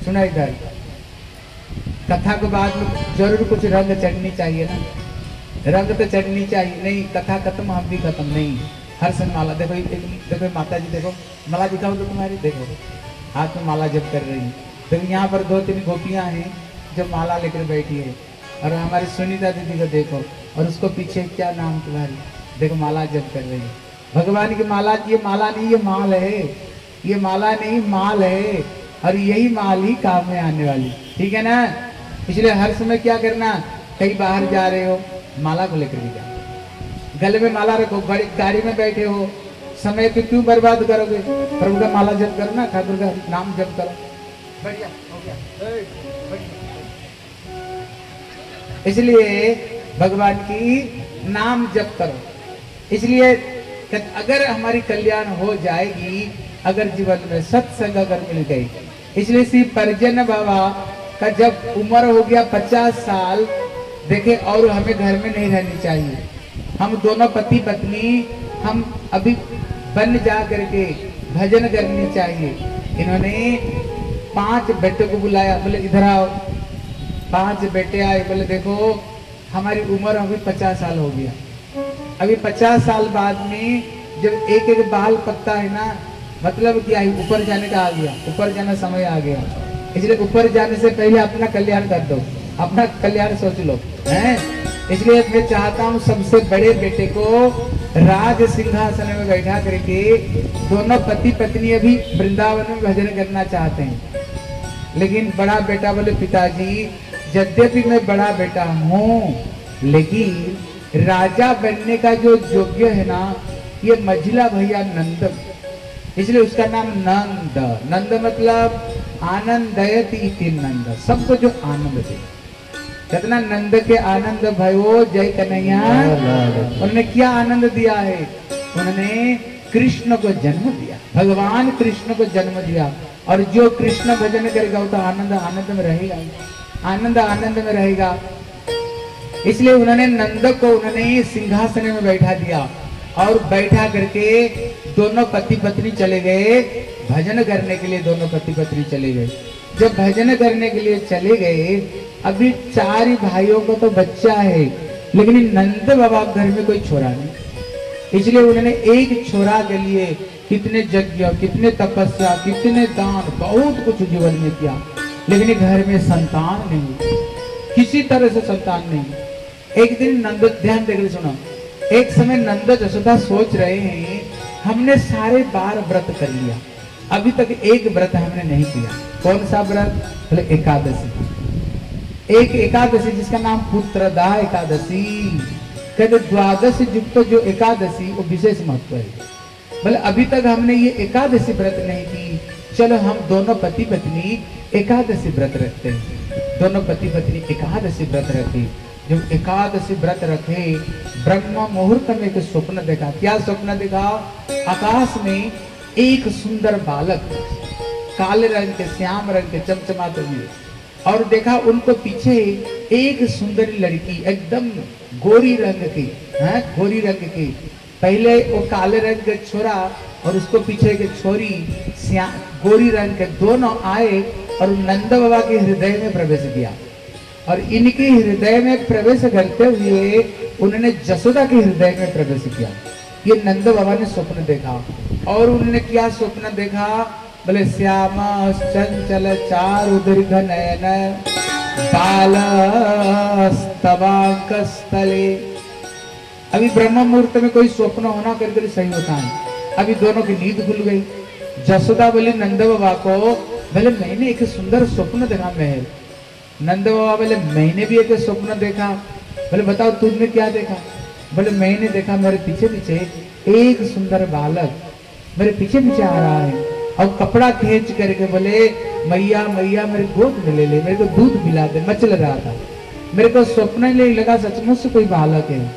सुना इधर कथा के बाद में ज़रूर कुछ रंग चढ़नी चाहिए। ना रंग तो चढ़नी चाहिए, नहीं, कथा खत्म, हम भी खत्म नहीं। हर समय माला, देखो देखो माता जी देखो, माला दिखाओ तो तुम्हारी, देखो। हाथ में माला जब कर रही देखो यहाँ पर दो तीन गोपियाँ हैं जो माला लेकर बैठी है। और हमारी सुनीता दीदी को देखो, और उसको पीछे क्या नाम तुम्हारी? देखो माला जब कर रही है। भगवान की माला, ये माला नहीं, ये माल है। ये माला नहीं, माल है। और यही माल ही काम में आने वाली। ठीक है ना? इसलिए हर समय क्या करना कहीं बाहर जा रहे हो माला को लेकर के जाओ गले में माला रखो बड़ी गाड़ी में बैठे हो समय को क्यों बर्बाद करोगे? प्रभु का माला जप करो ना ठाकुर का नाम जप करो। बढ़िया हो गया। इसलिए भगवान की नाम जप करो। इसलिए अगर हमारी कल्याण हो जाएगी अगर जीवन में सत्संग अगर मिल गई इसलिए श्री परिजन बाबा का जब उम्र हो गया पचास साल, देखे और हमें घर में नहीं रहनी चाहिए। हम दोनों पति पत्नी, हम अभी बन जा करके भजन करनी चाहिए। इन्होंने पाँच बेटे को बुलाया, बोले, इधर आओ। पाँच बेटे आए, बोले, देखो, हमारी उम्र अभी पचास साल हो गया। अभी पचास साल बाद में जब एक एक बाल पकता है ना मतलब क्या ऊपर जाने का आ गया, ऊपर जाना समय आ गया। इसलिए ऊपर जाने से पहले अपना कल्याण कर दो, अपना कल्याण सोच लो, हैं? इसलिए मैं चाहता हूँ सबसे बड़े बेटे को राज सिंहासन में बैठा करके दोनों पति पत्नी अभी वृंदावन में भजन करना चाहते हैं। लेकिन बड़ा बेटा बोले, पिताजी, यद्यपि मैं बड़ा बेटा हूँ, लेकिन राजा बनने का जो योग्य है ना, ये मझिला भैया नंद इसलिए उसका नाम नंद। नंद मतलब इति नंद। सबको जो आनंद दे। कितना नंद के आनंद भयो जय कन्हैया। उन्होंने क्या आनंद दिया है? उन्होंने कृष्ण को जन्म दिया। भगवान कृष्ण को जन्म दिया। और जो कृष्ण भजन करेगा, वो तो आनंद आनंद में रहेगा आनंद आनंद में रहेगा। इसलिए उन्होंने नंद को उन्होंने सिंहासन में बैठा दिया। और बैठा करके दोनों पति पत्नी चले गए। भजन करने के लिए दोनों पति पत्नी चले गए। जब भजन करने के लिए चले गए, अभी चार ही भाइयों को तो बच्चा है, लेकिन नंद बाबा घर में कोई छोरा नहीं। इसलिए उन्होंने एक छोरा के लिए कितने यज्ञ, कितने तपस्या, कितने दान, बहुत कुछ जीवन में किया। लेकिन घर में संतान नहीं। किसी तरह से संतान नहीं। एक दिन नंद ध्यान देकर सुनो। एक समय नंद जसोदा सोच रहे हैं, हमने सारे बार व्रत कर लिया। अभी तक एक व्रत हमने नहीं किया। कौन सा व्रत? बोले एकादशी। एक एकादशी जिसका नाम पुत्रदा एकादशी। कहते द्वादश युक्त जो एकादशी, वो विशेष महत्व है। बोले अभी तक हमने ये एकादशी व्रत नहीं की। चलो हम दोनों पति पत्नी एकादशी व्रत रखते हैं। दोनों पति पत्नी एकादशी व्रत रखे जब एकादशी व्रत रखे, ब्रह्म मुहूर्त में एक स्वप्न देखा। क्या स्वप्न देखा? आकाश में एक सुंदर बालक, काले रंग के, श्याम रंग के, चमचमाते हुए। और देखा उनको पीछे एक सुंदरी लड़की, एकदम गोरी रंग की, है, गोरी रंग की। पहले वो काले रंग के छोरा और उसको पीछे के छोरी गोरी रंग के दोनों आए और नंद बाबा के हृदय में प्रवेश किया। और इनके हृदय में प्रवेश करते हुए उन्होंने जसोदा के हृदय में प्रवेश किया। ये नंद बाबा ने स्वप्न देखा और उन्होंने क्या स्वप्न देखा? बोले, श्याम, चंचल, चारु, दीर्घ नयन, बाल स्तवांक अभी ब्रह्म मुहूर्त में कोई स्वप्न होना करके सही होता है। अभी दोनों की नींद खुल गई। जसोदा बोली, नंद बाबा को, बोले, मैंने एक सुंदर स्वप्न देखा, मैं नंद बाबा बोले, मैंने भी एक स्वप्न देखा। बोले, बताओ, तुमने क्या देखा? बोले, मैंने देखा, मेरे पीछे पीछे एक सुंदर बालक मेरे पीछे पीछे आ रहा है और कपड़ा खींच करके बोले, मैया मैया, मेरे गोद में ले ले, मेरे को दूध पिला दे मचल रहा था। मेरे को स्वप्न नहीं लगा, सचमुच से कोई बालक है।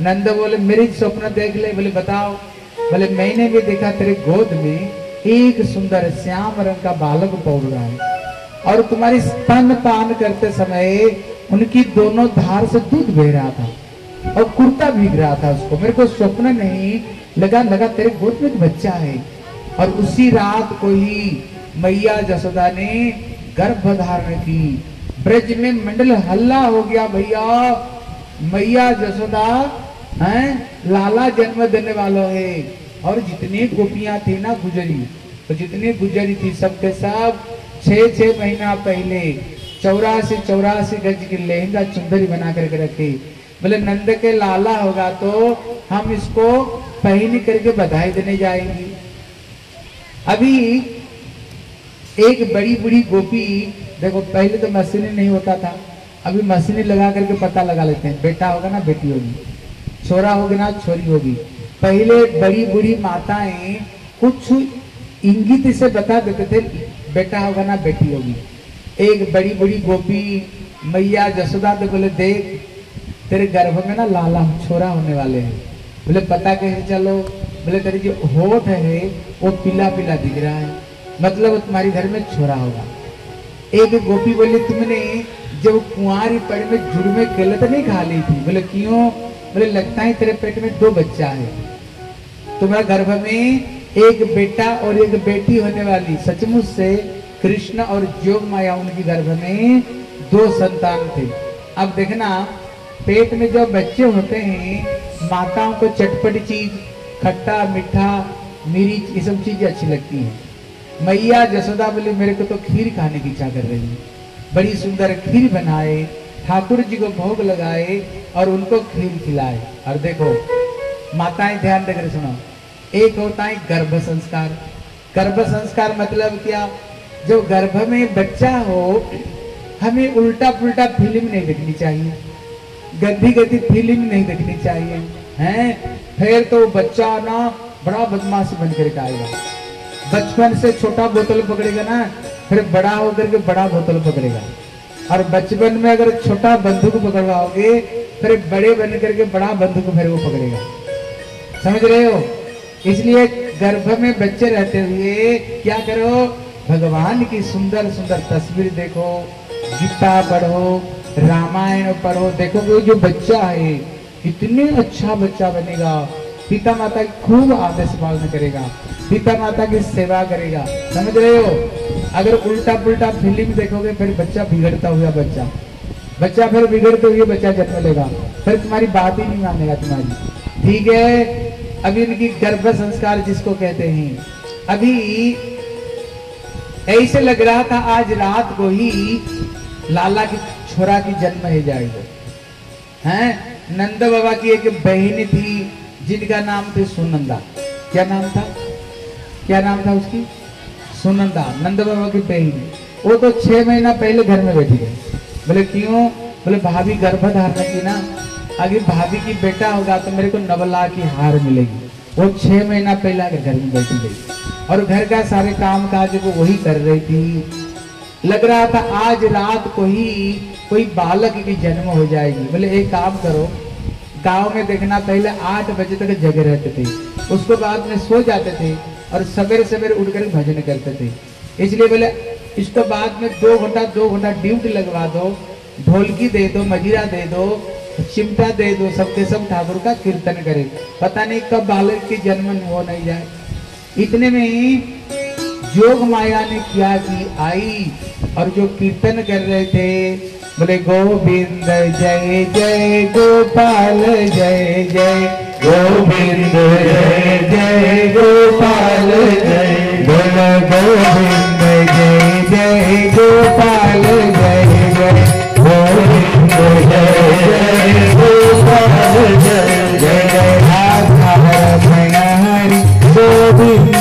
नंद बोले, मेरे स्वप्न देख ले। बोले, बताओ। बोले, मैंने भी देखा तेरे गोद में एक सुंदर श्याम रंग का बालक पौड़ रहा है। और तुम्हारी स्तन पान करते समय उनकी दोनों धार से दूध बह रहा था और कुर्ता भीग रहा था उसको। मेरे को स्वप्न नहीं लगा लगा तेरे गोद में बच्चा है। और उसी रात को ही मैया जसोदा ने गर्भ धारण की। ब्रज में मंडल हल्ला हो गया भैया। मैया जसोदा, हैं, लाला जन्म देने वालों है। और जितनी गोपियाँ थी ना गुजरी तो जितनी गुजरी थी सबके सब छह छह महीना पहले चौरासी चौरासी गज की लहंगा चुंदरी बना करके रखी। बोले, नंद के लाला होगा तो हम इसको पहन करके बधाई देने जाएँगे। अभी एक बड़ी बड़ी गोपी, देखो, पहले तो मशीनी नहीं होता था, अभी मशीनी लगा करके पता लगा लेते हैं, बेटा होगा ना, बेटी होगी। छोरा होगी ना, छोरी होगी। पहले बड़ी बूढ़ी माताएँ कुछ इंगित से बता देते थे बेटा होगा ना बेटी होगी। एक बड़ी बड़ी गोपी, मैया जसोदा तो बोले, देख, तेरे गर्भ में ना लाला छोरा होने वाले हैं। बोले, पता कैसे चलो? बोले, तेरे जो होठ है, वो पीला पीला दिख रहा है। मतलब तुम्हारी घर में छोरा होगा। एक गोपी बोली, तुमने जब कुंवारी पड़ में जुड़ में तो नहीं खा ली थी? बोले, क्यों? बोले, लगता है तेरे पेट में दो बच्चा है। तुम्हारे गर्भ में एक बेटा और एक बेटी होने वाली। सचमुच से कृष्ण और जोग माया उनकी गर्भ में दो संतान थे। अब देखना, पेट में जो बच्चे होते हैं, माताओं को चटपटी चीज़, खट्टा, मीठा, मिर्च, ये सब चीज़ें अच्छी लगती हैं। मैया जसोदा बोले, मेरे को तो खीर खाने की इच्छा कर रही है। बड़ी सुंदर खीर बनाए, ठाकुर जी को भोग लगाए और उनको खीर खिलाए। और देखो, माताएँ ध्यान देकर सुनो एक होता है गर्भ संस्कार। गर्भ संस्कार मतलब क्या? जो गर्भ में बच्चा हो, हमें उल्टा पुल्टा फ़िल्म नहीं देखनी चाहिए। गद्दी गद्दी फ़िल्म नहीं देखनी चाहिए, हैं? फिर तो बच्चा ना बड़ा बदमाश बन करके आएगा। बचपन से छोटा बोतल पकड़ेगा ना, फिर बड़ा होकर के बड़ा बोतल पकड़ेगा। और बचपन में अगर छोटा बंदूक पकड़वाओगे, फिर बड़े बन करके बड़ा बंदूक फिर वो पकड़ेगा। समझ रहे हो? इसलिए गर्भ में बच्चे रहते हुए क्या करो? भगवान की सुंदर सुंदर तस्वीर देखो। गीता पढ़ो, रामायण पढ़ो। देखो वो जो बच्चा है, कितने अच्छा बच्चा बनेगा। पिता माता की खूब आदेश पालन करेगा। पिता माता की सेवा करेगा। समझ रहे हो? अगर उल्टा पुल्टा फ़िल्म देखोगे, फिर बच्चा बिगड़ता हुआ बच्चा। बच्चा फिर बिगड़ते हुए बच्चा जन्म लेगा। फिर तुम्हारी बात ही नहीं मानेगा तुम्हारी। ठीक है? अभी इनकी गर्भ संस्कार जिसको कहते हैं। अभी ऐसे लग रहा था आज रात को ही लाला की छोरा की जन्म हो जाएगा हैं? नंद बाबा की एक बहन थी, जिनका नाम थे सुनंदा। क्या नाम था? क्या नाम था उसकी? सुनंदा, नंद बाबा की बहन। वो तो छह महीना पहले घर में बैठी गई। बोले, क्यों? बोले, भाभी गर्भ धारण की ना अगर भाभी की बेटा होगा तो मेरे को नवला की हार मिलेगी। वो छह महीना पहले आकर घर में बैठी गई। और घर का सारे काम काज को वही कर रही थी। लग रहा था आज रात को ही कोई बालक की जन्म हो जाएगी। बोले, एक काम करो, गाँव में देखना, पहले आठ बजे तक जगे रहते थे। उसके बाद में सो जाते थे और सवेरे सवेरे उठकर भजन करते थे। इसलिए बोले, इसके बाद में दो घंटा दो घंटा ड्यूटी लगवा दो, ढोलकी दे दो मजीरा दे दो चिमटा दे दो सबके सब ठाकुर का कीर्तन करे। पता नहीं कब बालक की जन्म हो नहीं जाए। इतने में ही जोग माया ने किया की आई और जो कीर्तन कर रहे थे, बोले, गोविंद, जय जय, गोपाल, जय जय, गोविंद, जय जय, गोपाल, जय गोविंद, जय जय, गोपाल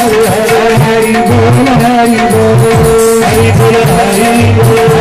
हरे बोल हरे बोल हरे बोल हरि बोल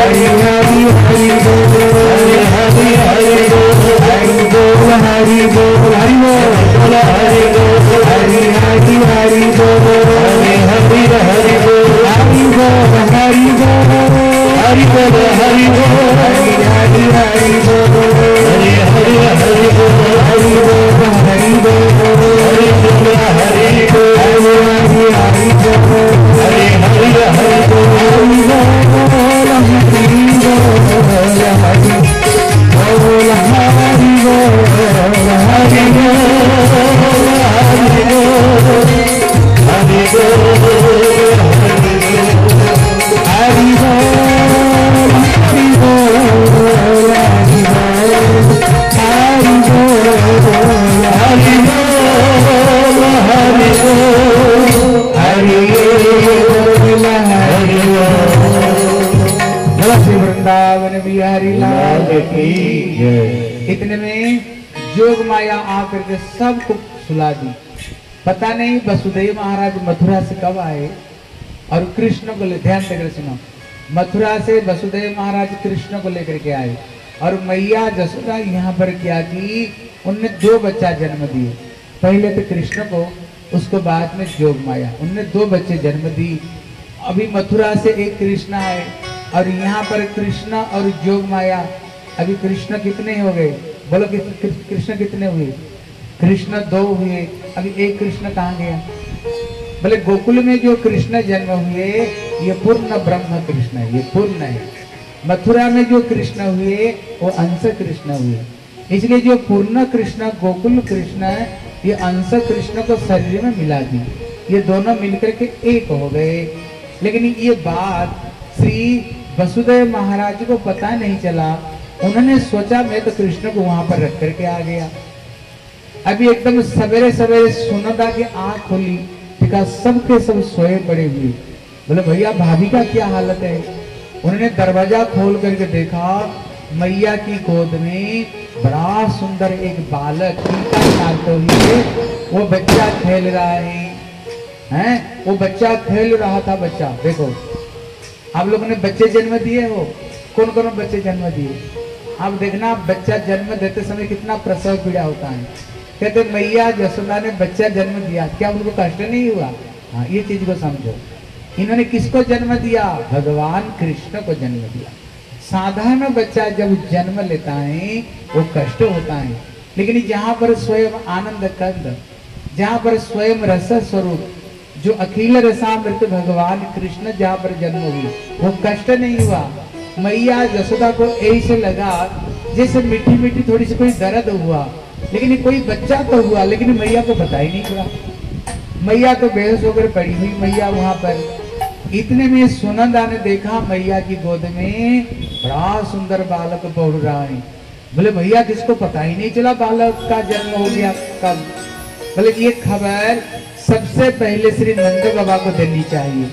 पता नहीं, वसुदेव महाराज मथुरा से कब आए? और कृष्ण को ध्यान देकर सुनो। मथुरा से वसुदेव महाराज कृष्ण को लेकर के आए। और मैया जसोदा यहाँ पर क्या की? उनने दो बच्चा जन्म दिए। पहले तो कृष्ण को, उसको बाद में जोग माया। उनने दो बच्चे जन्म दी अभी मथुरा से एक कृष्ण आए। और यहाँ पर कृष्ण और जोग माया। अभी कृष्ण कितने हो गए? बोलो कृष्ण कितने हुए? कृष्ण दो हुए, अभी एक कृष्ण कहाँ गया? बोले गोकुल में जो कृष्ण जन्म हुए, ये पूर्ण ब्रह्म कृष्ण है, ये पूर्ण है। मथुरा में जो कृष्ण हुए, वो अंश कृष्ण हुए। इसलिए जो पूर्ण कृष्ण, गोकुल कृष्ण है ये अंश कृष्ण को शरीर में मिला दी। ये दोनों मिलकर के एक हो गए। लेकिन ये बात श्री वसुदेव महाराज को पता नहीं चला। उन्होंने सोचा, मैं तो कृष्ण को वहाँ पर रख करके आ गया। अभी एकदम सवेरे सवेरे सुनदा की आँख खोली, देखा सबके सब सोए पड़े हुए। बोले, भैया, भाभी का क्या हालत है? उन्होंने दरवाज़ा खोल करके देखा, मैया की गोद में बड़ा सुंदर एक बालक, टीका हुए वो बच्चा खेल रहा है। हैं? वो बच्चा खेल रहा था बच्चा, देखो। आप लोगों ने बच्चे जन्म दिए हो? कौन कौन बच्चे जन्म दिए? आप देखना, बच्चा जन्म देते समय कितना प्रसव पीड़ा होता है। कहते मैया जसोदा ने बच्चा जन्म दिया, क्या उनको कष्ट नहीं हुआ? हाँ ये चीज़ को समझो। इन्होंने किसको जन्म दिया? भगवान कृष्ण को जन्म दिया। साधारण बच्चा जब जन्म लेता है, वो कष्ट होता है। लेकिन जहाँ पर स्वयं आनंद कंद, जहाँ पर स्वयं रस स्वरूप, जो अखिल रसामृत भगवान कृष्ण जहाँ पर जन्म हुई, वो कष्ट नहीं हुआ। मैया जसोदा को ऐसे लगा जैसे मीठी मीठी थोड़ी सी कोई दर्द हुआ। लेकिन कोई बच्चा तो हुआ, लेकिन मैया को पता ही नहीं चला मैया तो बेहोश होकर पड़ी हुई, मैया वहाँ पर। इतने में सुनंदा ने देखा, मैया की गोद में बड़ा सुंदर बालक बोल रहा है। बोले भैया किसको पता ही नहीं चला बालक का जन्म हो गया, कब? बोले, ये खबर सबसे पहले श्री नंद बाबा को देनी चाहिए।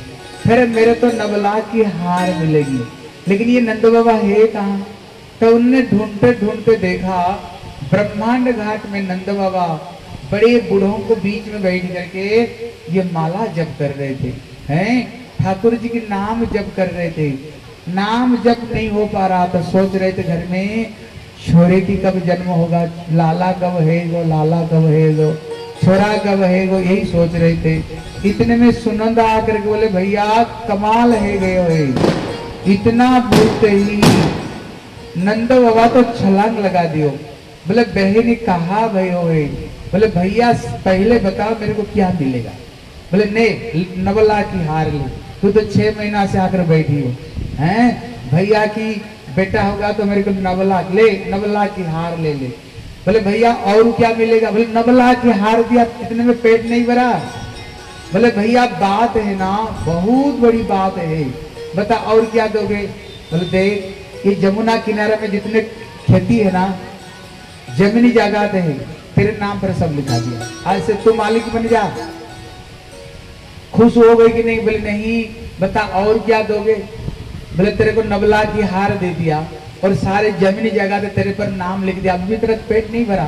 फिर मेरे तो नवला की हार मिलेगी। लेकिन ये नंद बाबा है कहाँ? तो उनने ढूंढते ढूंढते देखा ब्रह्मांड घाट में नंद बाबा बड़े बूढ़ों को बीच में बैठ करके ये माला जप कर रहे थे, हैं? ठाकुर जी के नाम जप कर रहे थे। नाम जप नहीं हो पा रहा था, सोच रहे थे घर में, छोरे की कब जन्म होगा? लाला कब है गो, लाला कब है गो, छोरा कब है गो? यही सोच रहे थे। इतने में सुनंद आकर के बोले, भैया, कमाल है गए इतना बोलते ही नंद बाबा तो छलांग लगा दियो। बोले, बहन कहा, भाई हो बोले, भैया, पहले बताओ मेरे को क्या मिलेगा? बोले ने नवला की हार ली। तू तो छह महीना से आकर बैठी हो, हैं? भैया की बेटा होगा तो मेरे को नवला ले नवला की हार ले ले। बोले, भैया, और क्या मिलेगा? बोले नवला की हार दिया इतने में पेट नहीं भरा। बोले, भैया, बात है ना, बहुत बड़ी बात है। बता, और क्या दोगे? बोले, देख, ये जमुना किनारे में जितने खेती है ना जमीनी जायदाद है। तेरे नाम पर सब लिखा दिया। आज से तू मालिक बन जा। खुश हो गई कि नहीं? बोले, नहीं, बता, और क्या दोगे? बोले, तेरे को नबला की हार दे दिया और सारे जमीनी जगह तेरे पर नाम लिख दिया। अभी तेरा पेट नहीं भरा।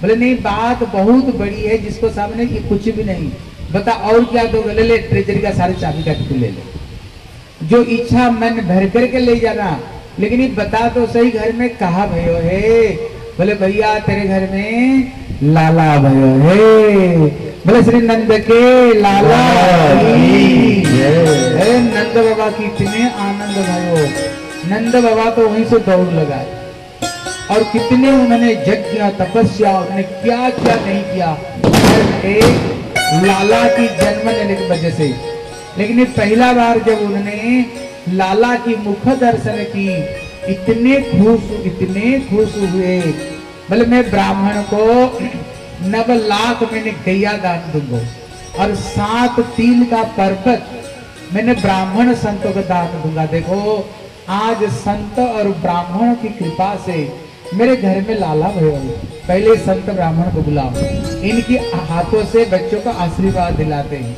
बोले, नहीं, बात बहुत बड़ी है, जिसको सामने ये कुछ भी नहीं। बता, और क्या दोगे? ले ले ट्रेजरी का सारे चाबी का ले ले। जो इच्छा मन भर करके ले जाना। लेकिन ये बता तो सही, घर में कहा भयो है? बोले भैया तेरे घर में लाला भयो है। बोले श्री नंद के लाला अरे नंद बाबा की इतने आनंद भयो। नंद बाबा तो वहीं से दौड़ लगाए और कितने उन्होंने यज्ञ तपस्या उन्होंने क्या क्या नहीं किया। एक लाला की जन्म लेने की वजह से। लेकिन ये पहला बार जब उन्होंने लाला की मुख दर्शन की इतने खुश इतने खुश हुए। बोले, मैं ब्राह्मण को नव लाख मैंने गैया दान दूँगा और सात तिल का पर्वत मैंने ब्राह्मण संतों को दान दूँगा। देखो, आज संत और ब्राह्मण की कृपा से मेरे घर में लाला भयो पहले संत ब्राह्मण को बुलाओ। इनकी हाथों से बच्चों को आशीर्वाद दिलाते हैं।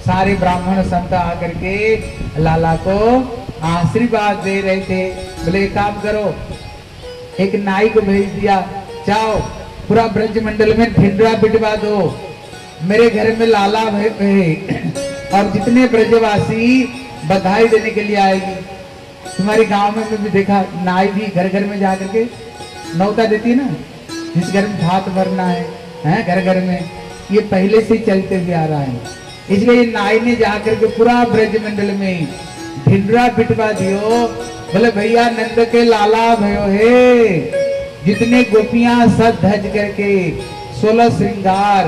सारे ब्राह्मण संत आकर के लाला को आशीर्वाद दे रहे थे। बोले काम करो, एक नाई को भेज दिया। जाओ, पूरा ब्रज मंडल में ढिंडरा बिटवा दो। मेरे घर में लाला है और जितने ब्रजवासी बधाई देने के लिए आएगी। तुम्हारे गाँव में भी देखा, नाई भी घर घर में जा करके नौता देती है ना? जिस घर में भात भरना है, हैं, घर घर में, ये पहले से चलते हुए आ रहा है। इसलिए नाई ने जाकर के पूरा ब्रज मंडल में ढिंडरा पिटवा दियो। बोले, भैया, नंद के लाला भयो हे। जितने गोपियाँ सब धज करके सोलह श्रृंगार,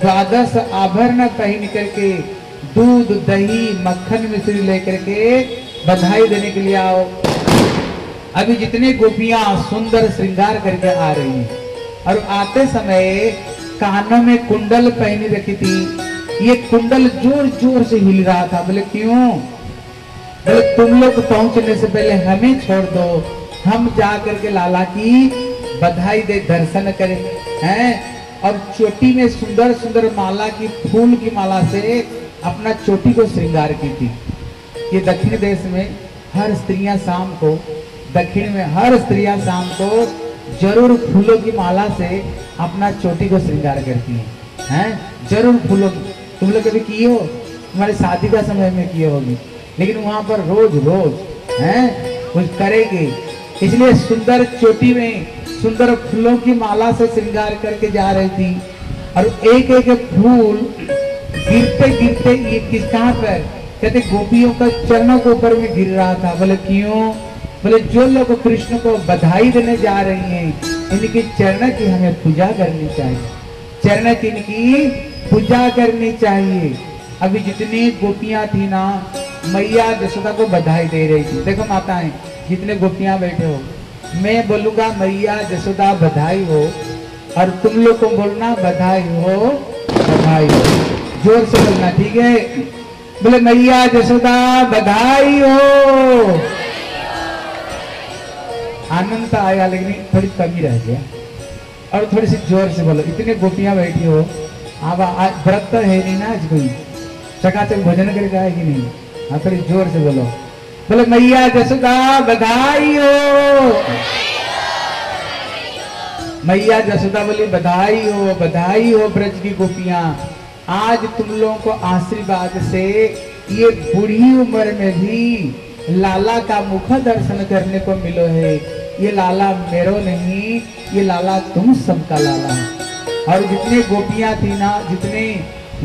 द्वादश आभरण पहन करके दूध, दही, मक्खन, मिश्री लेकर के बधाई देने के लिए आओ। अभी जितने गोपियाँ सुंदर श्रृंगार करके आ रही हैं। और आते समय कानों में कुंडल पहनी रखी थी। ये कुंडल ज़ोर ज़ोर से हिल रहा था। बोले, क्यों? बोले तुम लोग पहुँचने से पहले हमें छोड़ दो। हम जा करके लाला की बधाई दे, दर्शन करें, हैं? और चोटी में सुंदर सुंदर माला की, फूल की माला से अपना चोटी को श्रृंगार की थी ये दक्षिण देश में हर स्त्रियाँ शाम को, दक्षिण में हर स्त्रियाँ शाम को ज़रूर फूलों की माला से अपना चोटी को श्रृंगार करती हैं। हैं? ज़रूर फूलों की। तुम लोग कभी किए हो? तुम्हारे शादी का समय में किए होगी। लेकिन वहाँ पर रोज रोज, हैं? कुछ करेंगे। इसलिए सुंदर चोटी में सुंदर फूलों की माला से श्रृंगार करके जा रही थी। और एक एक फूल गिरते गिरते ये किस कहाँ पर? कहते गोपियों का चरणों के ऊपर में गिर रहा था। बोले, क्यों? बोले, जो लोग कृष्ण को बधाई देने जा रही हैं, इनकी चरण की हमें पूजा करनी चाहिए। चरण की इनकी पूजा करनी चाहिए। अभी जितनी गोपियाँ थी ना मैया यशोदा को बधाई दे रही थी। देखो माताएँ, जितने गोपियाँ बैठे हो, मैं बोलूँगा, मैया यशोदा बधाई हो, और तुम लोग को बोलना, बधाई हो बधाई हो। ज़ोर से बोलना, ठीक है? बोले, मैया यशोदा बधाई हो। आनंद तो आया, लेकिन थोड़ी कमी रह गया। और थोड़ी सी ज़ोर से बोलो, इतने गोपियाँ बैठी हो आज व्रत तो है नहीं ना आज कोई? चकाचक भोजन करके आएगी नहीं? हाँ थोड़ी ज़ोर से बोलो। बोले, मैया जसोदा बधाई हो मैया जसोदा बोली बधाई हो बधाई हो ब्रज की गोपियाँ। आज तुम लोगों को आशीर्वाद से ये बूढ़ी उम्र में भी लाला का मुख दर्शन करने को मिलो है। ये लाला मेरो नहीं, ये लाला तुम सबका लाला है। और जितनी गोपियाँ थी ना, जितने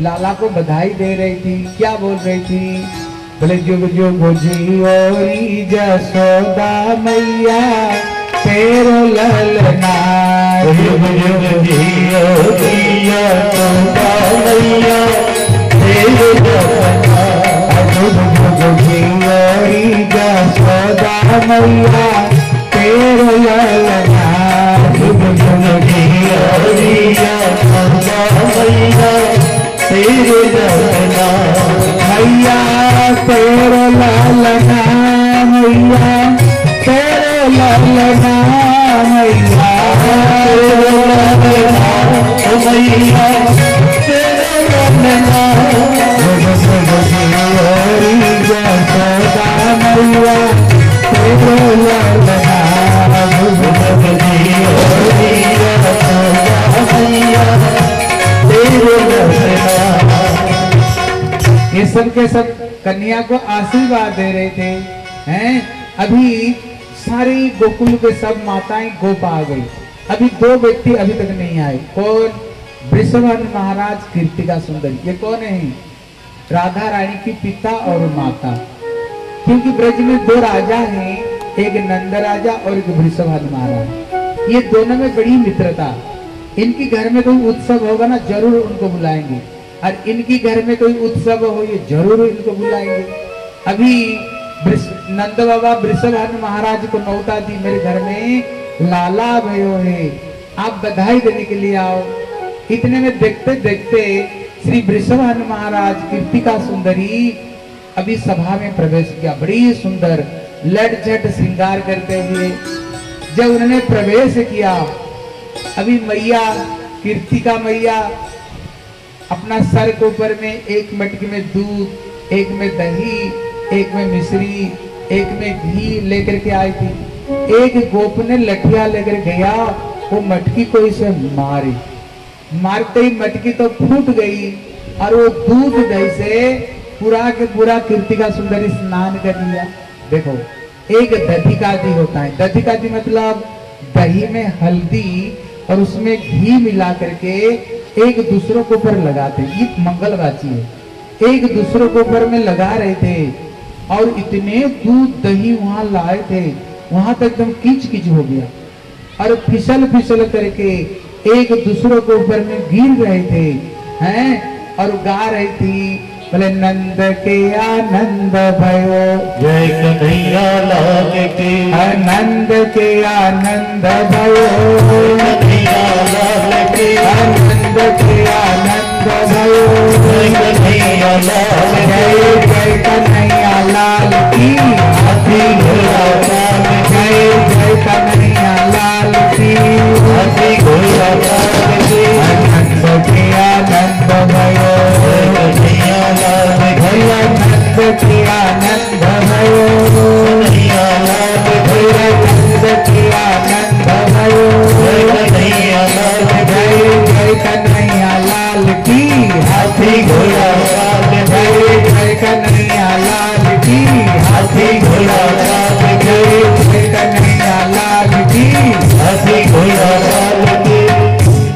लाला को बधाई दे रही थी, क्या बोल रही थी? जुग जुग जियोरी जसोदा मैया तेरो ललना जुग जुग तुमका मैया तेरे जपना जुग जुग जियोरी जसोदा मैया तेरो ललना जुग जुग तुमका मैया तेरे जपना मैया तेरो ललना मैया तेरो ललना मैया तेरे ललना मैया तेरे ललना जुग जुग जियो मैया तेरो ललना जुग जुग जियो जियो मैया तेरे जपना ये सब के सब कन्या को आशीर्वाद दे रहे थे, हैं? अभी सारी गोकुल के सब माताएँ गोप आ गई। अभी दो व्यक्ति अभी तक नहीं आए। कौन? वृषभन महाराज कीर्तिका सुंदरी। ये कौन है? राधा रानी की पिता और माता। क्योंकि ब्रज में दो राजा हैं, एक नंद राजा और एक वृषभन महाराज। ये दोनों में बड़ी मित्रता। इनके घर में कोई उत्सव होगा ना, ज़रूर उनको बुलाएँगे। और इनकी घर में कोई उत्सव हो, ये ज़रूर इनको बुलाएँगे। अभी नंद बाबा वृषभन महाराज को नौता दी मेरे घर में, लाला भयो है, आप बधाई देने के लिए आओ। इतने में देखते देखते श्री वृषभन महाराज कीर्तिका सुंदरी अभी सभा में प्रवेश किया। बड़ी सुंदर लट झट श्रृंगार करते हुए जब उन्होंने प्रवेश किया अभी मैया कीर्तिका मैया, अपना सर के ऊपर में एक मटकी में दूध, एक में दही, एक में मिश्री, एक में घी लेकर के आई थी। एक गोप ने लठिया लेकर गया, वो मटकी को इसे मारी। मारते ही मटकी तो फूट गई और वो दूध दही से पूरा के पूरा कीर्तिका सुंदरी स्नान कर लिया। देखो, एक दधिकादी होता है। दधिकादी मतलब दही में हल्दी और उसमें घी मिला करके एक दूसरों के ऊपर लगाते। ये मंगलवाची है। एक दूसरों के ऊपर में लगा रहे थे और इतने दूध दही वहाँ लाए थे। वहाँ तक एकदम किच किच हो गया। और फिसल फिसल करके एक दूसरों के ऊपर में गिर रहे थे, हैं, और गा रही थी। बोले नंद के आनंद भयो। जय कन्हैया लाल की। आनंद के आनंद भयो। कन्हैया लाल की। आनंद के आनंद भयो। जय कन्हैया लाल जय जय कन्हैया लाल की। हाथी घोड़ा लाल जय जय कन्हैया लाल की। हाथी घोड़ा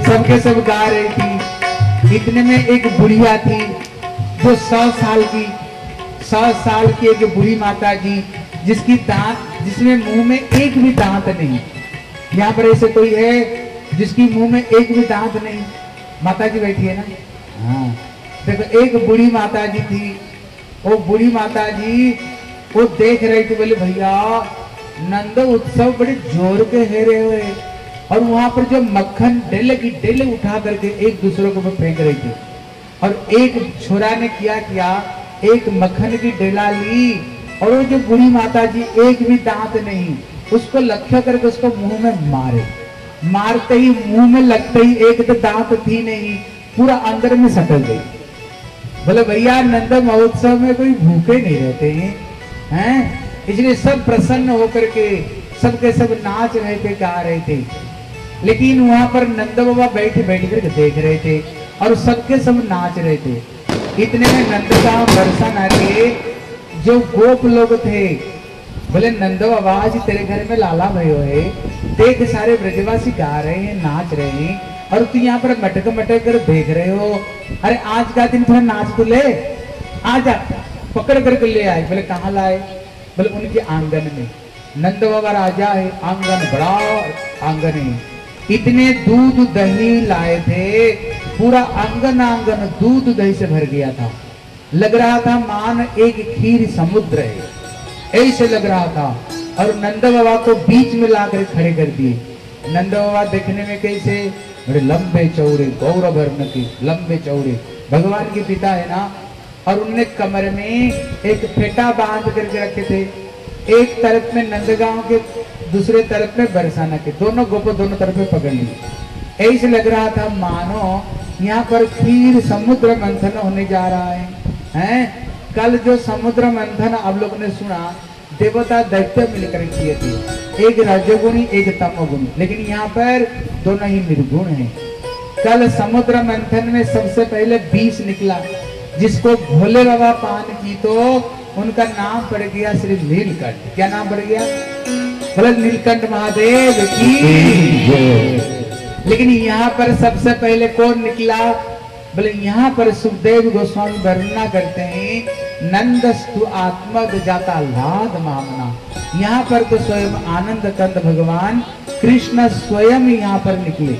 सबके सब गा रही थी। इतने में एक बुढ़िया थी। जो सौ साल की सौ साल की एक बुढ़ी माता जी जिसकी दांत जिसमें मुँह में एक भी दांत नहीं। यहाँ पर ऐसे कोई है जिसकी मुँह में एक भी दांत नहीं? माता जी बैठी है ना? हाँ। देखो एक बूढ़ी माता जी थी। वो बूढ़ी माता जी वो देख रही थी बोले भैया नंद उत्सव बड़े ज़ोर के हेरे हुए और वहाँ पर जो मक्खन डेले की डेले उठा करके एक दूसरे को फेंक रही थी। और एक छोरा ने किया किया, एक मक्खन की डेला ली, और वो जो बूढ़ी माता जी एक भी दांत नहीं, उसको लक्ष्य करके उसको मुँह में मारे। मारते ही मुँह में लगते ही एक तो दांत थी नहीं, पूरा अंदर में सटल गई। बोले, भैया, नंद महोत्सव में कोई भूखे नहीं रहते हैं हैं? इसलिए सब प्रसन्न होकर के सबके सब नाच रहे थे, गा रहे थे। लेकिन वहाँ पर नंद बाबा बैठे बैठ कर देख रहे थे और सबके सब नाच रहे थे। इतने में नंद का दर्शन आके जो गोप लोग थे। बोले, नंदो, आवाज़ तेरे घर में लाला भयो है। देख, सारे ब्रजवासी गा रहे हैं, नाच रहे हैं। और तू यहाँ पर मटक मटक कर देख रहे हो। अरे, आज का दिन थोड़ा नाच तो ले। आ जा, पकड़ करके ले आए। बोले, कहाँ लाए? बोले, उनके आँगन में। नंद बाबा राजा है, आँगन, बड़ा आँगन है। इतने दूध दही लाए थे? पूरा आँगन आँगन दूध दही से भर गया था। लग रहा था मान एक खीर समुद्र है। ऐसे लग रहा था। और नंद बाबा को बीच में लाकर खड़े कर दिए। नंद बाबा देखने में कैसे? बड़े लंबे चौड़े गौरव वर्ण के लंबे चौड़े। भगवान के पिता है ना? और उनने कमर में एक फेटा बाँध करके रखे थे। एक तरफ़ में नंदगांव के दूसरे तरफ़ में बरसाना के, दोनों गोपो दोनों तरफ़ में पकड़ लिए। ऐसे लग रहा था, मानो यहाँ पर खीर समुद्र मंथन होने जा रहा है, हैं? कल जो समुद्र मंथन आप लोगों ने सुना, देवता दैत्य मिलकर किए थे। एक रजोगुणी, एक तमोगुणी लेकिन यहाँ पर दोनों ही निर्गुण हैं। कल समुद्र मंथन में सबसे पहले बीस निकला, जिसको भोले बाबा पान की तो उनका नाम पड़ गया श्री नीलकंठ। क्या नाम पड़ गया? बोले नीलकंठ महादेव की। लेकिन यहाँ पर सबसे पहले कौन निकला? बोले, यहाँ पर सुखदेव गोस्वामी वर्णना करते हैं, नंदस्तु आत्मक जाता लाद मामना। यहाँ पर तो स्वयं आनंद कंद भगवान कृष्ण स्वयं यहाँ पर निकले।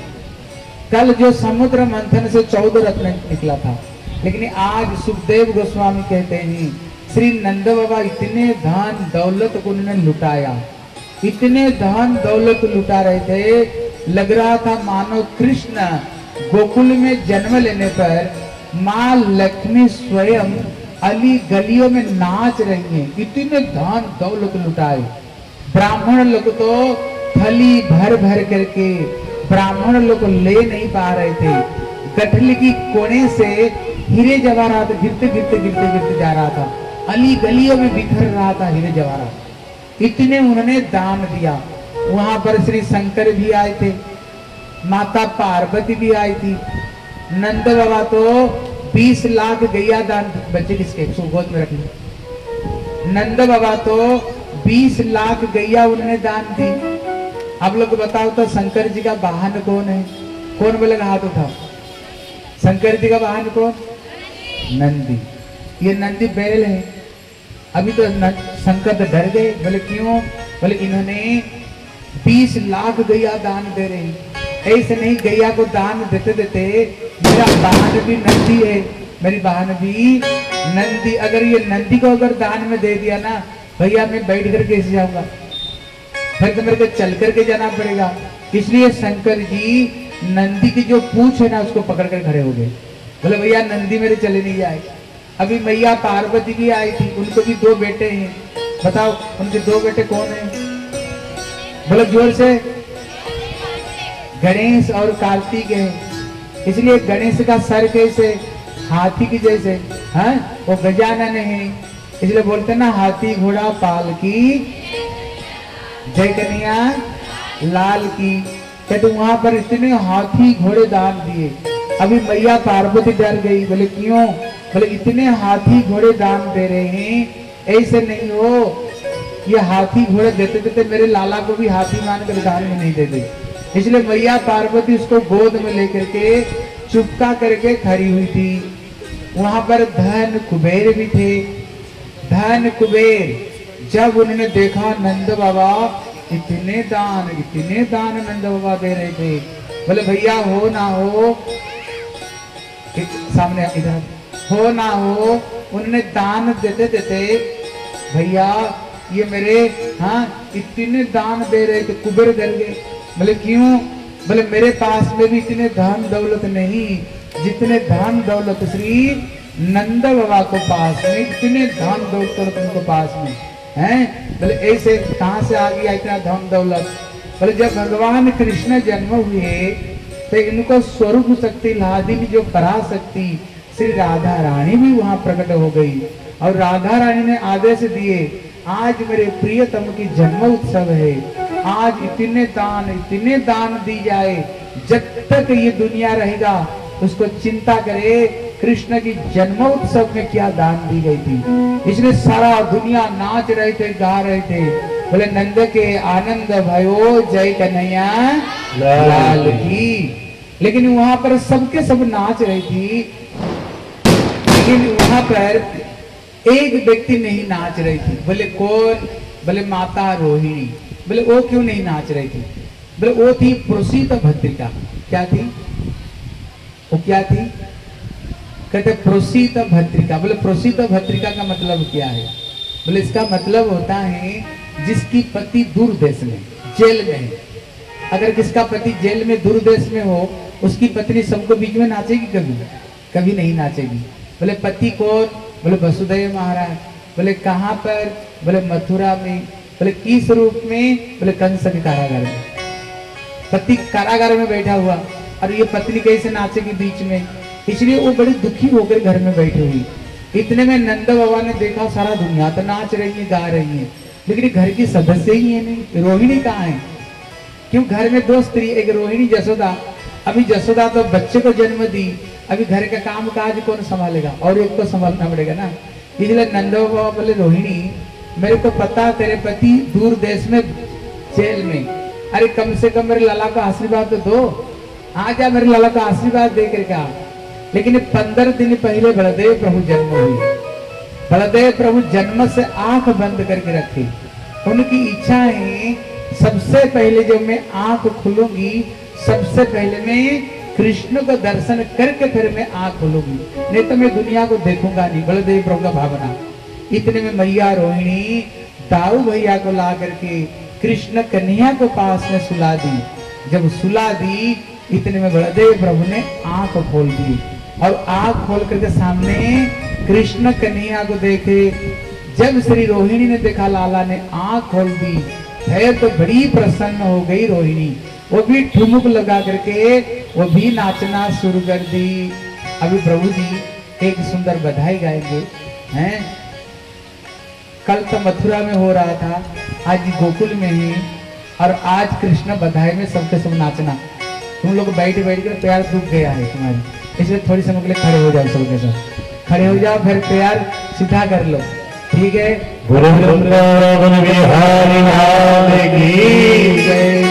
कल जो समुद्र मंथन से चौदह रत्न निकला था। लेकिन आज सुखदेव गोस्वामी कहते हैं, श्री नंद बाबा इतने धन दौलत को उन्होंने लुटाया। इतने धन दौलत लुटा रहे थे। लग रहा था मानो कृष्ण गोकुल में जन्म लेने पर माँ लक्ष्मी स्वयं अली गलियों में नाच रही हैं। इतने धन दौलत लुटाए। ब्राह्मण लोग तो थली भर भर करके ब्राह्मण लोग ले नहीं पा रहे थे। गठल की कोने से हीरे जवाहरात गिरते गिरते गिरते गिरते जा रहा था। अली गलियों में बिखर रहा था हीरे जवाहरात। इतने उन्होंने दान दिया। वहाँ पर श्री शंकर भी आए थे, माता पार्वती भी आई थी। नंद बाबा तो बीस लाख गैया दान, बच्चे किसके? गोद में रख नंद बाबा तो बीस लाख गैया उन्होंने दान दी आप लोग बताओ तो शंकर जी का वाहन कौन है? कौन बोलेगा हाथ उठाओ? शंकर जी का वाहन कौन? नंदी। ये नंदी बैल है। अभी तो तो डर गए, बोले क्यों? बोले, इन्होंने बीस लाख गैया दान दे रहे ऐसे नहीं गैया को दान देते देते मेरा वाहन भी नंदी है। मेरी बहन भी नंदी। अगर ये नंदी को अगर दान में दे दिया ना, भैया मैं बैठ कर कैसे जाऊँगा? फिर तो मेरे को चल करके जाना पड़ेगा। इसलिए शंकर जी नंदी की जो पूछ है ना, उसको पकड़ कर खड़े हो गए। बोले, भैया, नंदी मेरे चले नहीं जाए। अभी मैया पार्वती भी आई थी, उनको भी दो बेटे हैं। बताओ, उनके दो बेटे कौन हैं? बोलो, ज़ोर से। गणेश और कार्तिक है। इसलिए गणेश का सर कैसे? हाथी की जैसे। है? वो गजानन है। इसलिए बोलते ना, हाथी घोड़ा, पाल की। जय कन्हैया, लाल की। कहते वहाँ पर इतने हाथी घोड़े दान दिए? अभी मैया पार्वती डर गई। बोले, क्यों? बोले इतने हाथी घोड़े दान दे रहे हैं, ऐसे नहीं हो। ये हाथी घोड़े देते देते मेरे लाला को भी हाथी मान कर दान में नहीं देते। इसलिए मैया पार्वती उसको गोद में लेकर के चुपका करके खड़ी हुई थी। वहाँ पर धन कुबेर भी थे। धन कुबेर, जब उन्होंने देखा नंद बाबा इतने दान इतने दान नंद बाबा दे रहे थे। बोले, भैया, हो ना हो। सामने इधर हो ना हो उन्होंने दान देते देते, भैया, ये मेरे हाँ इतने दान दे रहे थे, कुबेर डर गए। बोले, क्यों? बोले, मेरे पास में भी इतने धन दौलत नहीं, जितने धन दौलत श्री नंद बाबा को पास में, इतने धन दौलत उनको पास में, हैं? बोले, ऐसे, कहाँ से आ गया इतना धन दौलत? बोले, जब भगवान कृष्ण जन्म हुए तो इनको स्वरूप शक्ति लादिनी जो पराशक्ति श्री राधा रानी भी वहाँ प्रकट हो गई और राधा रानी ने आदेश दिए आज मेरे प्रियतम की जन्म उत्सव है। आज इतने दान इतने दान दी जाए जब तक ये दुनिया रहेगा उसको चिंता करे कृष्ण की जन्म उत्सव में क्या दान दी गई थी? इसलिए सारा दुनिया नाच रहे थे गा रहे थे। बोले नंद के आनंद भयो जय कन्हैया लाल की। लेकिन वहाँ पर सबके सब नाच रही थी। लेकिन वहाँ पर एक व्यक्ति नहीं नाच रही थी। बोले, कौन? बोले, माता रोहिणी। बोले वो क्यों नहीं नाच रही थी? बोले वो थी प्रोसीत भद्रिका। क्या थी? वो क्या थी? कहते प्रोसीत भद्रिका। बोले प्रोसीत भद्रिका का मतलब क्या है? बोले, इसका मतलब होता है, जिसकी पति दूर देश में, जेल में है। अगर किसका पति जेल में दूर देश में हो, उसकी पत्नी सबको बीच में नाचेगी कभी? कभी नहीं नाचेगी। बोले, पति कौन? बोले, वसुदेव महाराज। बोले, कहाँ पर? बोले, मथुरा में। बोले, किस रूप में? बोले, कंस के कारागार में। पति कारागार में बैठा हुआ और ये पत्नी कैसे नाचेगी बीच में? इसलिए वो बड़ी दुखी होकर घर में बैठी हुई। इतने में नंद बाबा ने देखा, सारा दुनिया तो नाच रही है, गा रही है। लेकिन घर की सदस्य ही है नहीं, रोहिणी कहाँ है? क्यों घर में दो स्त्री, एक रोहिणी जसोदा। अभी जसोदा तो बच्चे को जन्म दी। अभी घर का काम काज कौन संभालेगा? और एक को संभालना पड़ेगा ना। इसलिए नंद बाबा बोले रोहिणी, मेरे को पता तेरे पति दूर देश में जेल में। अरे कम से कम मेरे लाला का आशीर्वाद तो दो। आ जा मेरे लाला का आशीर्वाद दे करके आ। लेकिन पंद्रह दिन पहले बलदेव प्रभु जन्म हुई बलदेव प्रभु जन्म से आँख बंद करके रखी। उनकी इच्छा है सबसे पहले जब मैं आँख खुलूँगी, सबसे पहले मैं कृष्ण को दर्शन करके फिर मैं आँख खोलूँगी। नहीं तो मैं दुनिया को देखूँगा नहीं। बलदेव प्रभु का भावना। इतने में मैया रोहिणी, दाऊ भैया को ला करके कृष्ण कन्हैया को पास में सुला दी। जब सुला दी, इतने में बलदेव प्रभु ने आँख खोल दी। और आँख खोल करके सामने कृष्ण कन्हैया को देखे। जब श्री रोहिणी ने देखा, लाला ने आँख खोल दी। है तो बड़ी प्रसन्न हो गई रोहिणी। वो भी ठुमुक लगा करके वो भी नाचना शुरू कर दी। अभी प्रभु जी एक सुंदर बधाई गाएँगे, हैं? कल तो मथुरा में हो रहा था, आज गोकुल में ही। और आज कृष्ण बधाई में सबके सब नाचना। तुम लोग बैठ बैठ कर प्यार दुख गया है तुम्हारी। इसलिए थोड़ी समय के लिए खड़े हो जाओ सबके साथ। खड़े हो जाओ, फिर प्यार सीधा कर लो। ठीक है? गुरु बिहारी की जय।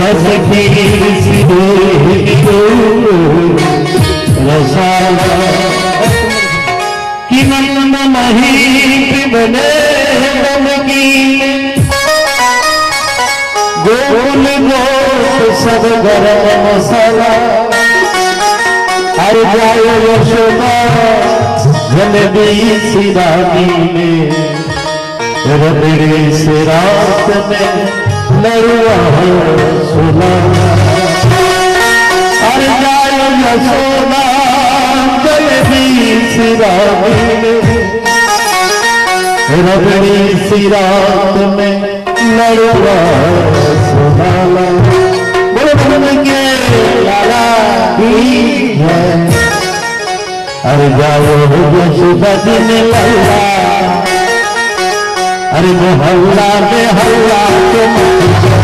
रस की सिदो रसाला कि नंद मही बने बन की गोकुल गोप सब गरम मसाला हर जाय यशोदा जलदी सिरानी में रबड़ी से रात में लड़ुआ सुना हर जाय यशोदा जलदी सिरानी रबड़ी सी रात में लड़वा सुनाला बोल के लाला है अरे जाओ यशोदा दिन लल्ला अरे मोहल्ला में हल्ला के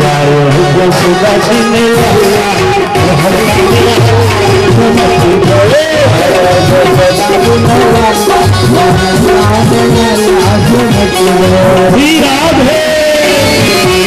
जाओ यशोदा सिंह राधे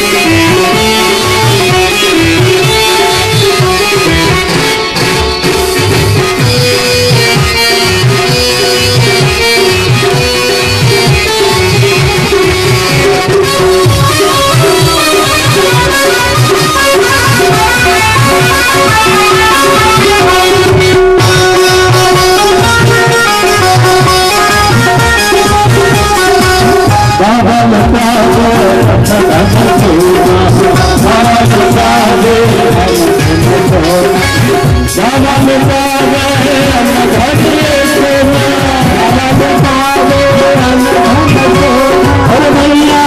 बाबा लता अरे भैया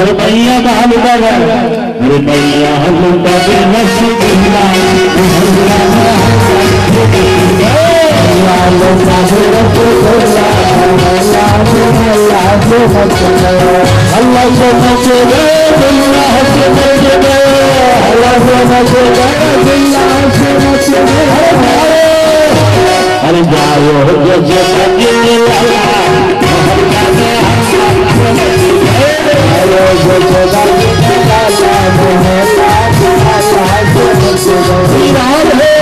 अरे भैया बाल बाबा अरे भैया हम बाबे नसीबा अल्लाह से मचे गए अल्लाह से मचे गए अल्लाह से मचे गए अल्लाह से मचे गए अरे जाओ जो जो सजे लाला अरे जो जो सजे लाला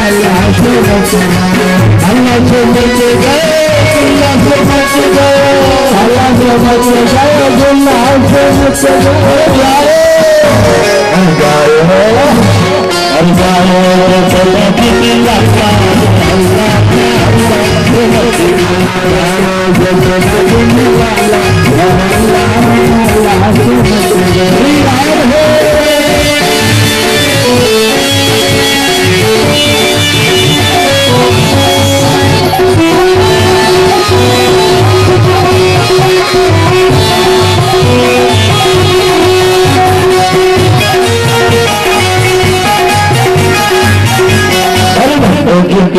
अल्लाह से बच गए अल्लाह से बच गए अल्लाह से बच गए अल्लाह से बच गए जाए जाए जाए अल्लाह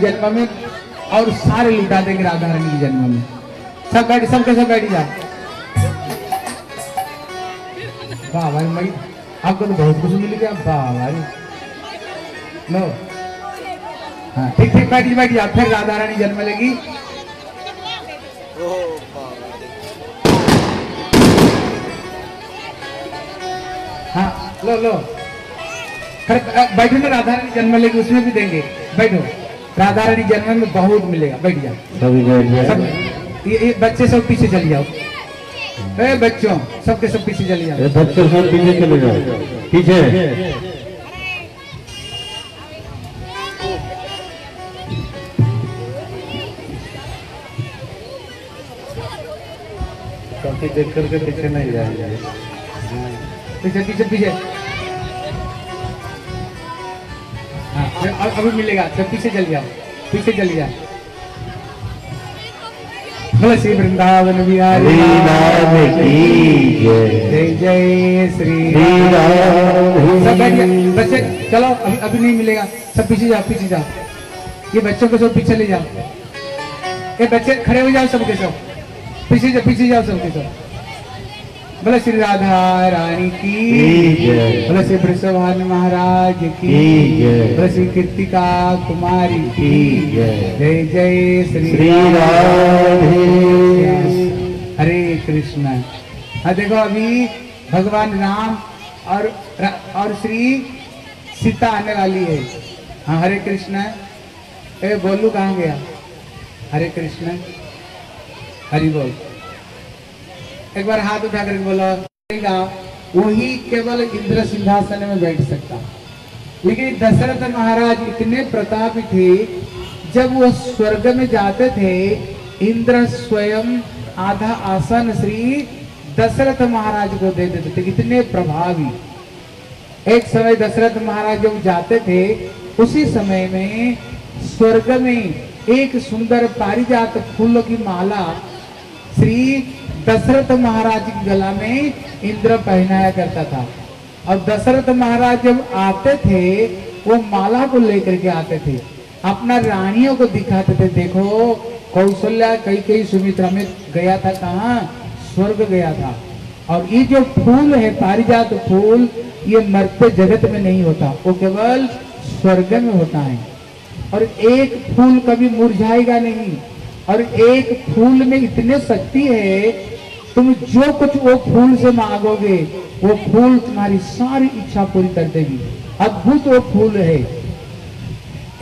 जन्म में और सारे लुटा देंगे राधा रानी के जन्म में। सब बैठ सब कैसे बैठ वाह भाई, मई, आपको तो बहुत कुछ मिल गया। भाई। लो। हाँ ठीक ठीक, बैठ बैठ जाओ फिर राधा रानी जन्म लेगी। हाँ लो लो। बैठो ना, राधा रानी जन्म लेगी, उसमें भी देंगे। बैठो। राधा जन्म में बहुत मिलेगा बैठ जाओ। सभी बैठ जाए ये, ये बच्चे सब पीछे चले जाओ। ए बच्चों सबके सब पीछे चले जाओ। बच्चे सब पीछे चले जाओ। पीछे। काफ़ी देख करके पीछे नहीं जाएँगे। पीछे पीछे पीछे। अब अभी मिलेगा सब पीछे चल जाओ पीछे चल बोले श्री वृंदावन बिहारी। जय। जय श्री राम बच्चे चलो अभी अभी नहीं मिलेगा। सब पीछे जाओ पीछे जाओ। ये बच्चों को सब पीछे ले जाओ। ये बच्चे खड़े हो जाओ सबके सब। पीछे जाओ पीछे जाओ सबके सब। बोले श्री राधा रानी की बोले श्री वृषभान महाराज की बोले श्री कृतिका कुमारी की जय। जय जय श्री श्री राधे। हरे कृष्ण। हाँ देखो अभी भगवान राम और और श्री सीता आने वाली है। हाँ हरे कृष्ण। ए बोलू कहाँ गया? हरे कृष्ण। हरि बोल। एक बार हाथ उठा करके बोला वही केवल इंद्र सिंहासन में बैठ सकता। लेकिन दशरथ महाराज इतने प्रतापी थे, जब वो स्वर्ग में जाते थे, इंद्र स्वयं आधा आसन श्री दशरथ महाराज को दे देते थे। इतने प्रभावी। एक समय दशरथ महाराज जब जाते थे, उसी समय में स्वर्ग में एक सुंदर पारिजात फूलों की माला श्री दशरथ महाराज की गला में इंद्र पहनाया करता था। और दशरथ महाराज जब आते थे, वो माला को लेकर के आते थे। अपना रानियों को दिखाते थे, देखो, कौशल्या कई कई सुमित्रा में गया था कहा? स्वर्ग गया था। और ये जो फूल है, पारिजात फूल, ये मरते जगत में नहीं होता। वो केवल स्वर्ग में होता है। और एक फूल कभी मुरझाएगा नहीं। और एक फूल में इतने शक्ति है, तुम जो कुछ वो फूल से मांगोगे, वो फूल तुम्हारी सारी इच्छा पूरी कर देगी। अद्भुत वो फूल है।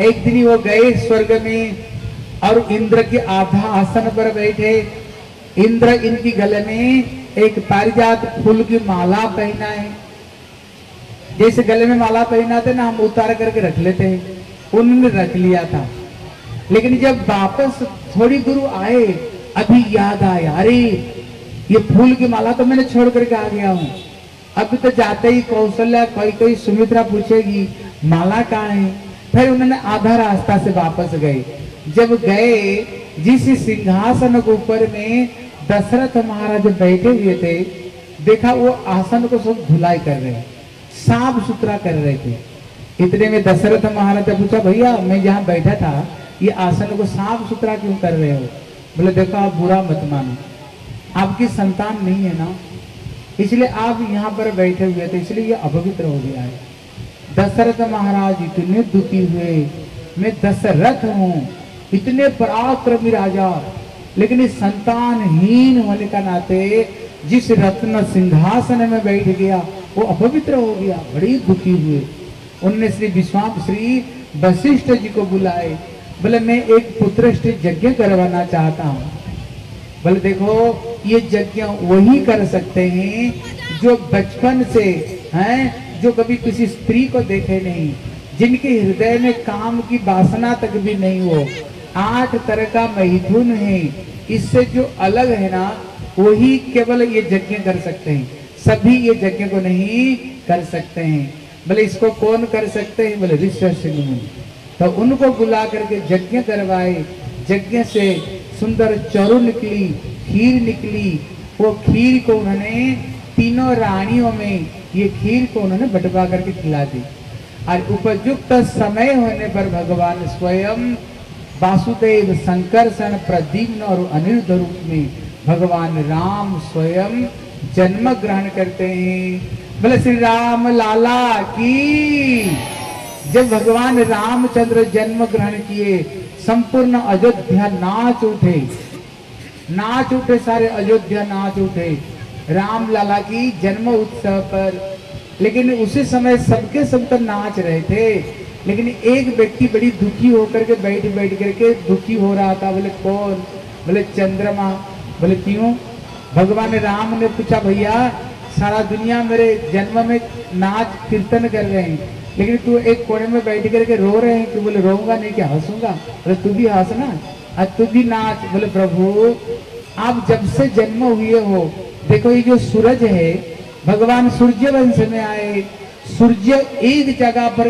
एक दिन वो गए स्वर्ग में और इंद्र के आधा आसन पर बैठे। इंद्र इनकी गले में एक पारिजात फूल की माला पहना है जैसे गले में माला पहनाते ना, हम उतार करके रख लेते हैं। उन्होंने रख लिया था। लेकिन जब वापस थोड़ी दूर आए, अभी याद आया, अरे, ये फूल की माला तो मैंने छोड़ करके आ गया हूँ। अभी तो जाते ही कौशल्या, कोई कोई सुमित्रा पूछेगी, माला कहाँ है? फिर उन्होंने आधा रास्ता से वापस गए। जब गए, जिस सिंहासन के ऊपर में दशरथ महाराज बैठे हुए थे, देखा वो आसन को सब धुलाई कर रहे, साफ़ सुथरा कर रहे थे। इतने में दशरथ महाराज ने पूछा, भैया, मैं जहाँ बैठा था ये आसन को साफ़ सुथरा क्यों कर रहे हो? बोले, देखो, आप बुरा मत मानो। आपकी संतान नहीं है ना? इसलिए आप यहाँ पर बैठे हुए थे, इसलिए ये अपवित्र हो गया है। दशरथ महाराज इतने दुखी हुए। मैं दशरथ हूँ। इतने पराक्रमी राजा। लेकिन इस संतानहीन होने का नाते जिस रत्न सिंहासन में बैठ गया, वो अपवित्र हो गया, बड़ी दुखी हुए। उनने श्री विश्वाम, श्री वशिष्ठ जी को बुलाए। बोले, मैं एक पुत्रष्ट यज्ञ करवाना चाहता हूँ। बोले, देखो, ये यज्ञ वही कर सकते हैं जो बचपन से, हैं, जो कभी किसी स्त्री को देखे नहीं, जिनके हृदय में काम की वासना तक भी नहीं हो। आठ तरह का मैथुन है। इससे जो अलग है ना, वही केवल ये यज्ञ कर सकते हैं। सभी ये यज्ञ को नहीं कर सकते हैं। बोले, इसको कौन कर सकते हैं? बोले, ऋषि तो उनको बुला करके यज्ञ करवाए। यज्ञ से सुंदर चरु निकली, खीर निकली। वो खीर को उन्होंने तीनों रानियों में ये खीर को उन्होंने बटवा करके खिला दी। और उपयुक्त समय होने पर भगवान स्वयं वासुदेव संकर्षण प्रद्युम्न और अनिरुद्ध रूप में भगवान राम स्वयं जन्म ग्रहण करते हैं। बोले, श्री राम लाला की जब भगवान रामचंद्र जन्म ग्रहण किए, संपूर्ण अयोध्या नाच उठे। नाच उठे, सारे अयोध्या नाच उठे। राम लाला की जन्म उत्सव पर। लेकिन उसी समय सबके सब तो नाच रहे थे। लेकिन एक व्यक्ति बड़ी दुखी होकर के बैठ बैठ करके दुखी हो रहा था। बोले, कौन? बोले, चंद्रमा। बोले, क्यों? भगवान राम ने पूछा, भैया, सारा दुनिया मेरे जन्म में नाच कीर्तन कर रहे हैं। लेकिन तू एक कोने में बैठ करके रो रहे हैं, तू बोले, रोऊँगा नहीं क्या, हंसूँगा? बोले, तू भी हंसना, और तू भी नाच। बोले, प्रभु, आप जब से जन्म हुए हो, देखो ये जो सूरज है, भगवान सूर्य वंश में आए, सूर्य एक जगह पर